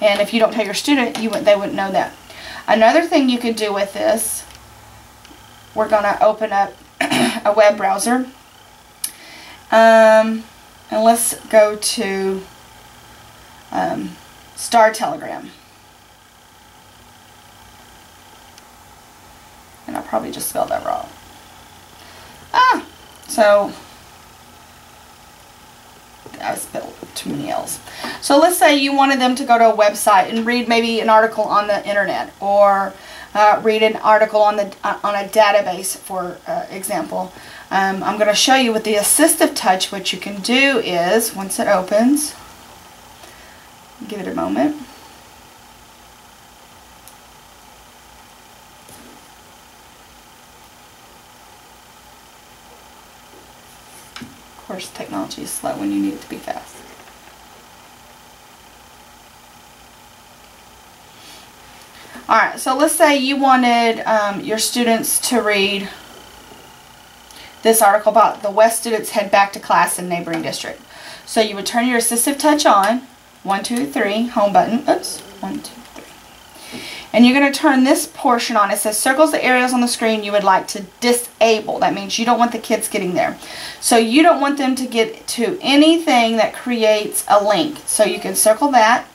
And if you don't tell your student, you they wouldn't know that. Another thing you could do with this, we're going to open up [CLEARS THROAT] a web browser. Um, and let's go to um, Star Telegram. And I probably just spelled that wrong. Ah, so I spelled too many L's. So let's say you wanted them to go to a website and read maybe an article on the internet or uh, read an article on the uh, on a database, for uh, example. Um, I'm going to show you with the assistive touch what you can do is once it opens, give it a moment. Course, technology is slow when you need it to be fast. Alright, so let's say you wanted um, your students to read this article about the West students head back to class in neighboring district. So you would turn your assistive touch on, one, two, three, home button, oops, one, two. And you're going to turn this portion on. It says circles the areas on the screen you would like to disable. That means you don't want the kids getting there. So you don't want them to get to anything that creates a link. So you can circle that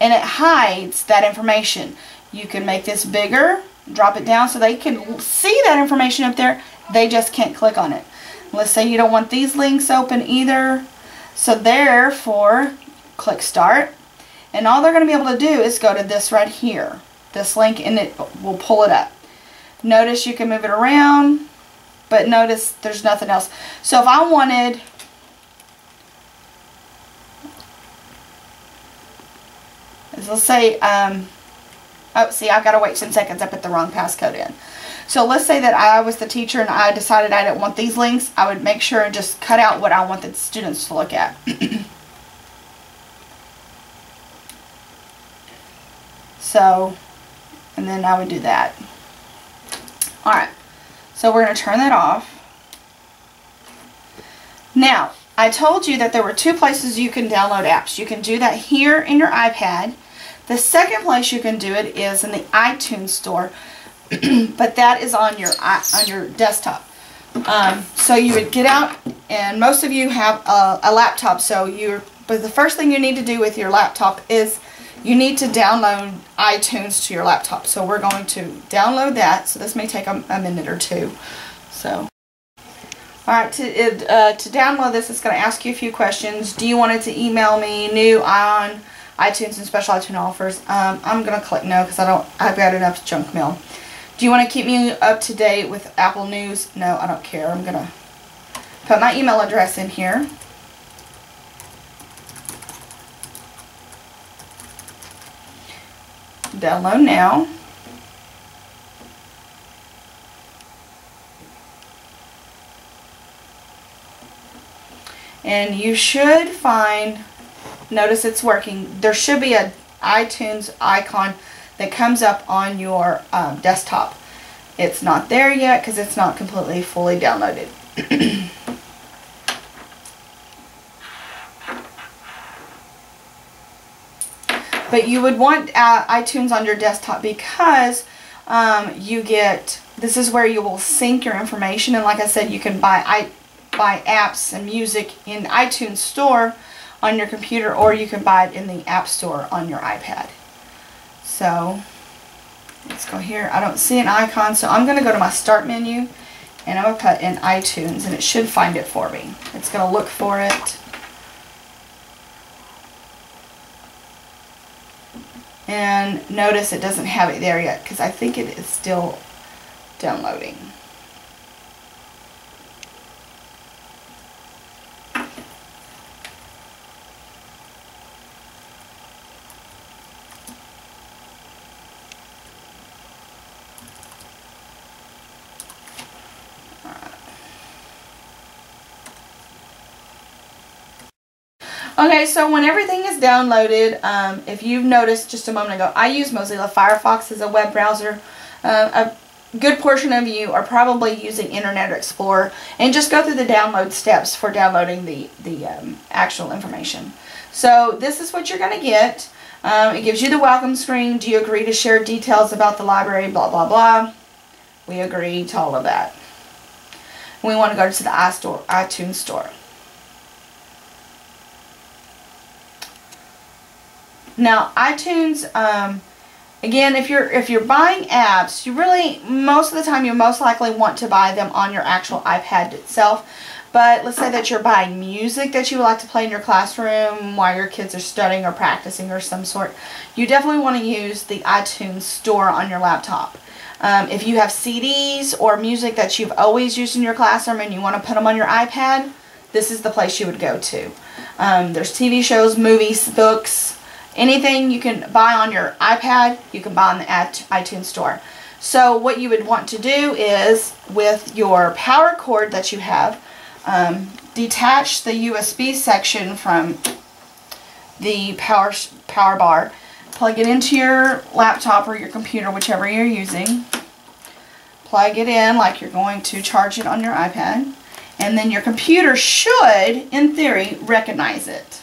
and it hides that information. You can make this bigger, drop it down so they can see that information up there. They just can't click on it. Let's say you don't want these links open either. So therefore, click start. And all they're going to be able to do is go to this right here. This link and it will pull it up. Notice you can move it around. But notice there's nothing else. So if I wanted let's say um, Oh, see, I've got to wait 10 seconds. I put the wrong passcode in. So let's say that I was the teacher and I decided I didn't want these links. I would make sure and just cut out what I want the students to look at. [CLEARS THROAT] so, and then I would do that. Alright, so we're going to turn that off. Now, I told you that there were two places you can download apps. You can do that here in your iPad the second place you can do it is in the iTunes store, [CLEARS THROAT] but that is on your on your desktop. Um, so you would get out, and most of you have a, a laptop, so you're, but the first thing you need to do with your laptop is you need to download iTunes to your laptop. So we're going to download that. So this may take a, a minute or two. So, all right, to, uh, to download this, it's going to ask you a few questions. Do you want it to email me new on iTunes and special iTunes offers. Um, I'm going to click no because I don't, I've got enough junk mail. Do you want to keep me up to date with Apple News? No, I don't care. I'm going to put my email address in here. Download now. And you should find Notice it's working. There should be a iTunes icon that comes up on your um, desktop. It's not there yet because it's not completely fully downloaded. [CLEARS THROAT] but you would want uh, iTunes on your desktop because um, you get, this is where you will sync your information and like I said you can buy, I, buy apps and music in iTunes store on your computer or you can buy it in the App Store on your iPad. So let's go here. I don't see an icon so I'm going to go to my start menu and I'm going to put in iTunes and it should find it for me. It's going to look for it. And notice it doesn't have it there yet because I think it is still downloading. Okay, so when everything is downloaded, um, if you've noticed just a moment ago, I use Mozilla Firefox as a web browser. Uh, a good portion of you are probably using Internet Explorer, and just go through the download steps for downloading the, the um, actual information. So this is what you're going to get. Um, it gives you the welcome screen. Do you agree to share details about the library? Blah, blah, blah. We agree to all of that. We want to go to the iTunes Store. Now, iTunes, um, again, if you're if you're buying apps, you really most of the time you most likely want to buy them on your actual iPad itself. But let's say that you're buying music that you would like to play in your classroom while your kids are studying or practicing or some sort. You definitely want to use the iTunes store on your laptop. Um, if you have CDs or music that you've always used in your classroom and you want to put them on your iPad, this is the place you would go to. Um, there's TV shows, movies, books, Anything you can buy on your iPad, you can buy on the iTunes store. So what you would want to do is, with your power cord that you have, um, detach the USB section from the power, power bar, plug it into your laptop or your computer, whichever you're using, plug it in like you're going to charge it on your iPad, and then your computer should, in theory, recognize it.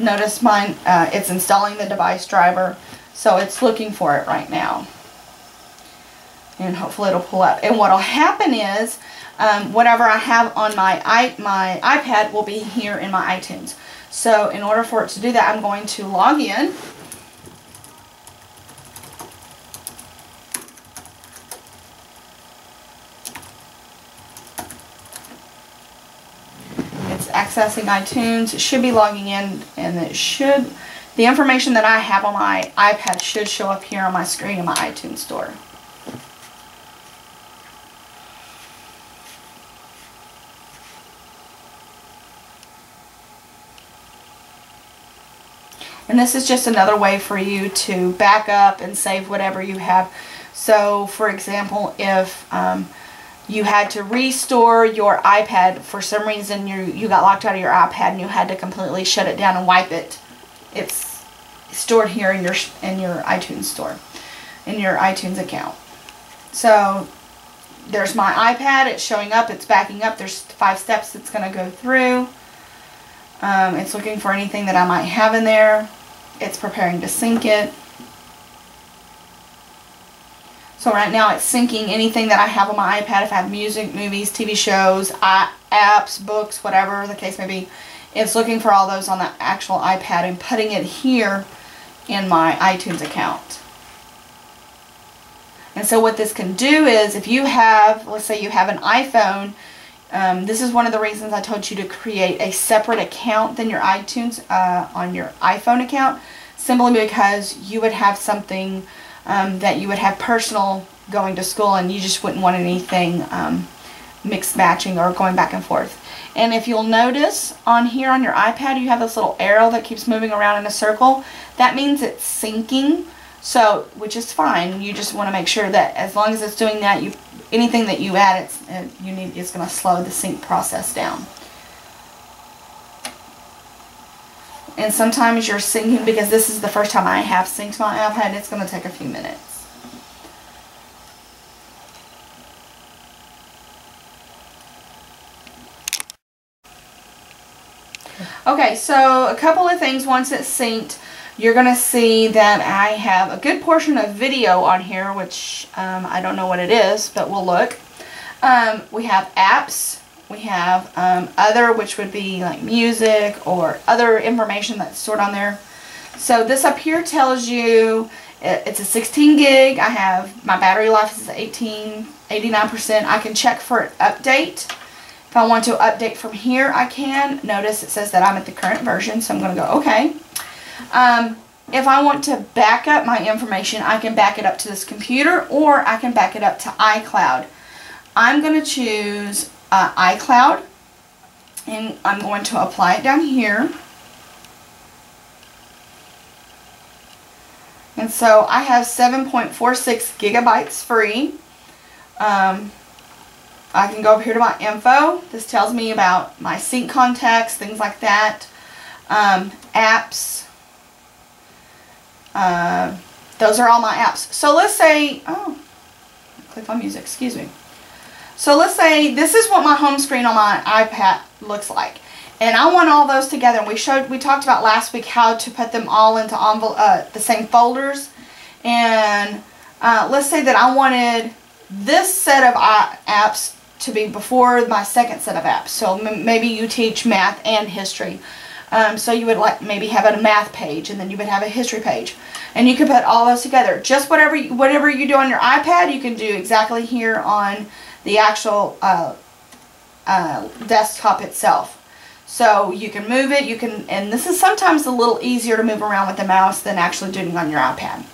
Notice mine, uh, it's installing the device driver, so it's looking for it right now. And hopefully it'll pull up. And what'll happen is, um, whatever I have on my, I, my iPad will be here in my iTunes. So in order for it to do that, I'm going to log in. Accessing iTunes. It should be logging in and it should, the information that I have on my iPad should show up here on my screen in my iTunes store. And this is just another way for you to back up and save whatever you have. So, for example, if um, you had to restore your iPad. For some reason you you got locked out of your iPad and you had to completely shut it down and wipe it. It's stored here in your in your iTunes store in your iTunes account. So there's my iPad. It's showing up. It's backing up. There's five steps it's going to go through. Um, it's looking for anything that I might have in there. It's preparing to sync it so right now it's syncing anything that I have on my iPad. If I have music, movies, TV shows, apps, books, whatever the case may be. It's looking for all those on the actual iPad and putting it here in my iTunes account. And so what this can do is if you have, let's say you have an iPhone, um, this is one of the reasons I told you to create a separate account than your iTunes uh, on your iPhone account, simply because you would have something um, that you would have personal going to school and you just wouldn't want anything um, mixed matching or going back and forth. And if you'll notice on here on your iPad you have this little arrow that keeps moving around in a circle. That means it's syncing. So, which is fine. You just want to make sure that as long as it's doing that, you anything that you add, it's uh, you need is going to slow the sync process down. And sometimes you're syncing, because this is the first time I have synced my iPad, it's going to take a few minutes. Okay, so a couple of things once it's synced. You're going to see that I have a good portion of video on here, which um, I don't know what it is, but we'll look. Um, we have apps, we have um, other, which would be like music or other information that's stored on there. So this up here tells you It's a 16 gig. I have my battery life is 18, 89%. I can check for an update. If I want to update from here, I can. Notice it says that I'm at the current version, so I'm going to go okay. Um, if I want to back up my information, I can back it up to this computer or I can back it up to iCloud. I'm going to choose uh, iCloud and I'm going to apply it down here. And so I have 7.46 gigabytes free. Um, I can go up here to my info. This tells me about my sync contacts, things like that. Um, apps. Uh, those are all my apps. So let's say, oh, click on music, excuse me. So let's say this is what my home screen on my iPad looks like. And I want all those together. And we showed, we talked about last week how to put them all into envel uh, the same folders. And uh, let's say that I wanted this set of uh, apps to be before my second set of apps. So maybe you teach math and history. Um, so you would like maybe have a math page and then you would have a history page. And you could put all those together. Just whatever you, whatever you do on your iPad, you can do exactly here on the actual uh, uh, desktop itself. So you can move it, you can, and this is sometimes a little easier to move around with the mouse than actually doing on your iPad.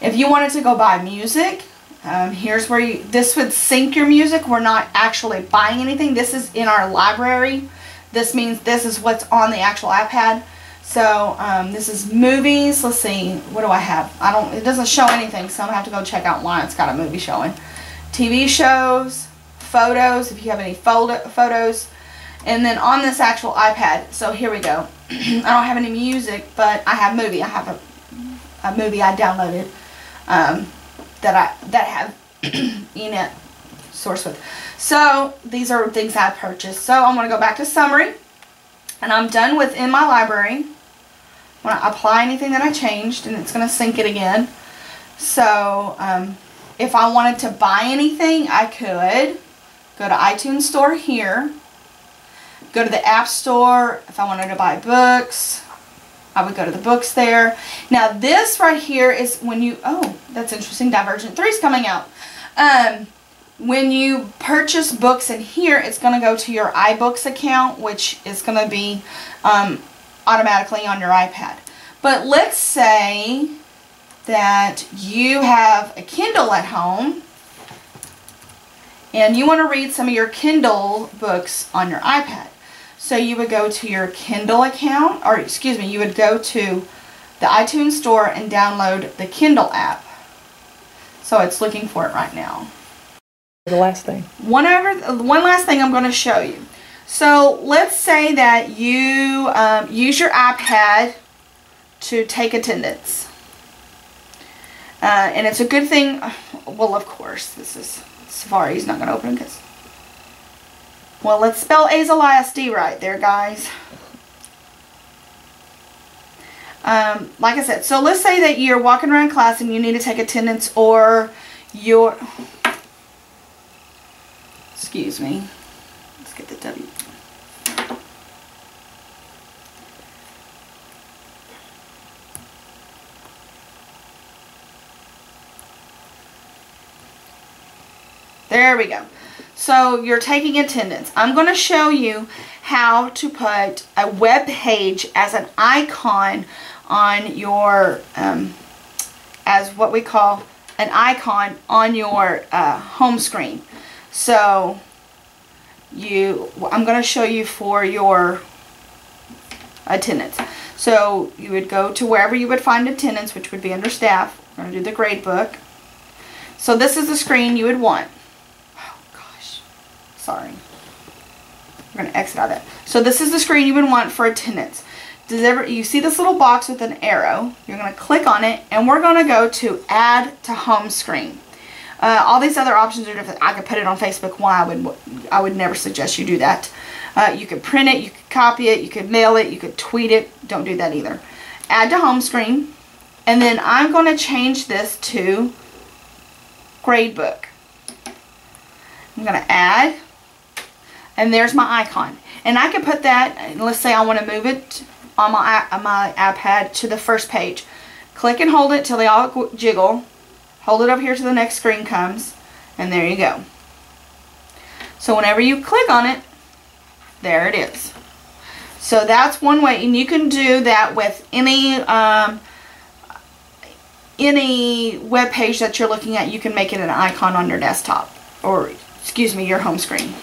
If you wanted to go buy music, um, here's where you, this would sync your music. We're not actually buying anything. This is in our library. This means this is what's on the actual iPad. So um, this is movies. Let's see, what do I have? I don't, it doesn't show anything, so I'm gonna have to go check out why it's got a movie showing. TV shows, photos, if you have any photo, photos, and then on this actual iPad, so here we go. [CLEARS THROAT] I don't have any music, but I have movie. I have a, a movie I downloaded um, that I that have [CLEARS THROAT] Enet source with. So these are things I purchased. So I'm going to go back to summary, and I'm done with in my library. When I apply anything that I changed, and it's going to sync it again. So um, if I wanted to buy anything, I could go to iTunes Store here go to the App Store. If I wanted to buy books, I would go to the books there. Now this right here is when you, oh, that's interesting, Divergent 3 is coming out. Um, when you purchase books in here, it's going to go to your iBooks account, which is going to be um, automatically on your iPad. But let's say that you have a Kindle at home and you want to read some of your Kindle books on your iPad. So you would go to your Kindle account, or excuse me, you would go to the iTunes store and download the Kindle app. So it's looking for it right now. The last thing. One, over, one last thing I'm going to show you. So let's say that you um, use your iPad to take attendance. Uh, and it's a good thing, well of course, this is, Safari's not going to open because well, let's spell Azle ISD right there, guys. Um, like I said, so let's say that you're walking around class and you need to take attendance or you're... Excuse me. Let's get the W. There we go. So you're taking attendance. I'm going to show you how to put a web page as an icon on your, um, as what we call an icon on your uh, home screen. So you, I'm going to show you for your attendance. So you would go to wherever you would find attendance, which would be under staff. We're going to do the grade book. So this is the screen you would want. Sorry. We're going to exit out of that. So this is the screen you would want for attendance. Does ever you see this little box with an arrow? You're going to click on it and we're going to go to add to home screen. Uh, all these other options are different. I could put it on Facebook. Why I would I would never suggest you do that. Uh, you could print it, you could copy it, you could mail it, you could tweet it. Don't do that either. Add to home screen. And then I'm going to change this to gradebook. I'm going to add and there's my icon. And I can put that, let's say I want to move it on my, on my iPad to the first page. Click and hold it till they all jiggle. Hold it up here till the next screen comes. And there you go. So whenever you click on it, there it is. So that's one way, and you can do that with any um, any web page that you're looking at. You can make it an icon on your desktop, or excuse me, your home screen.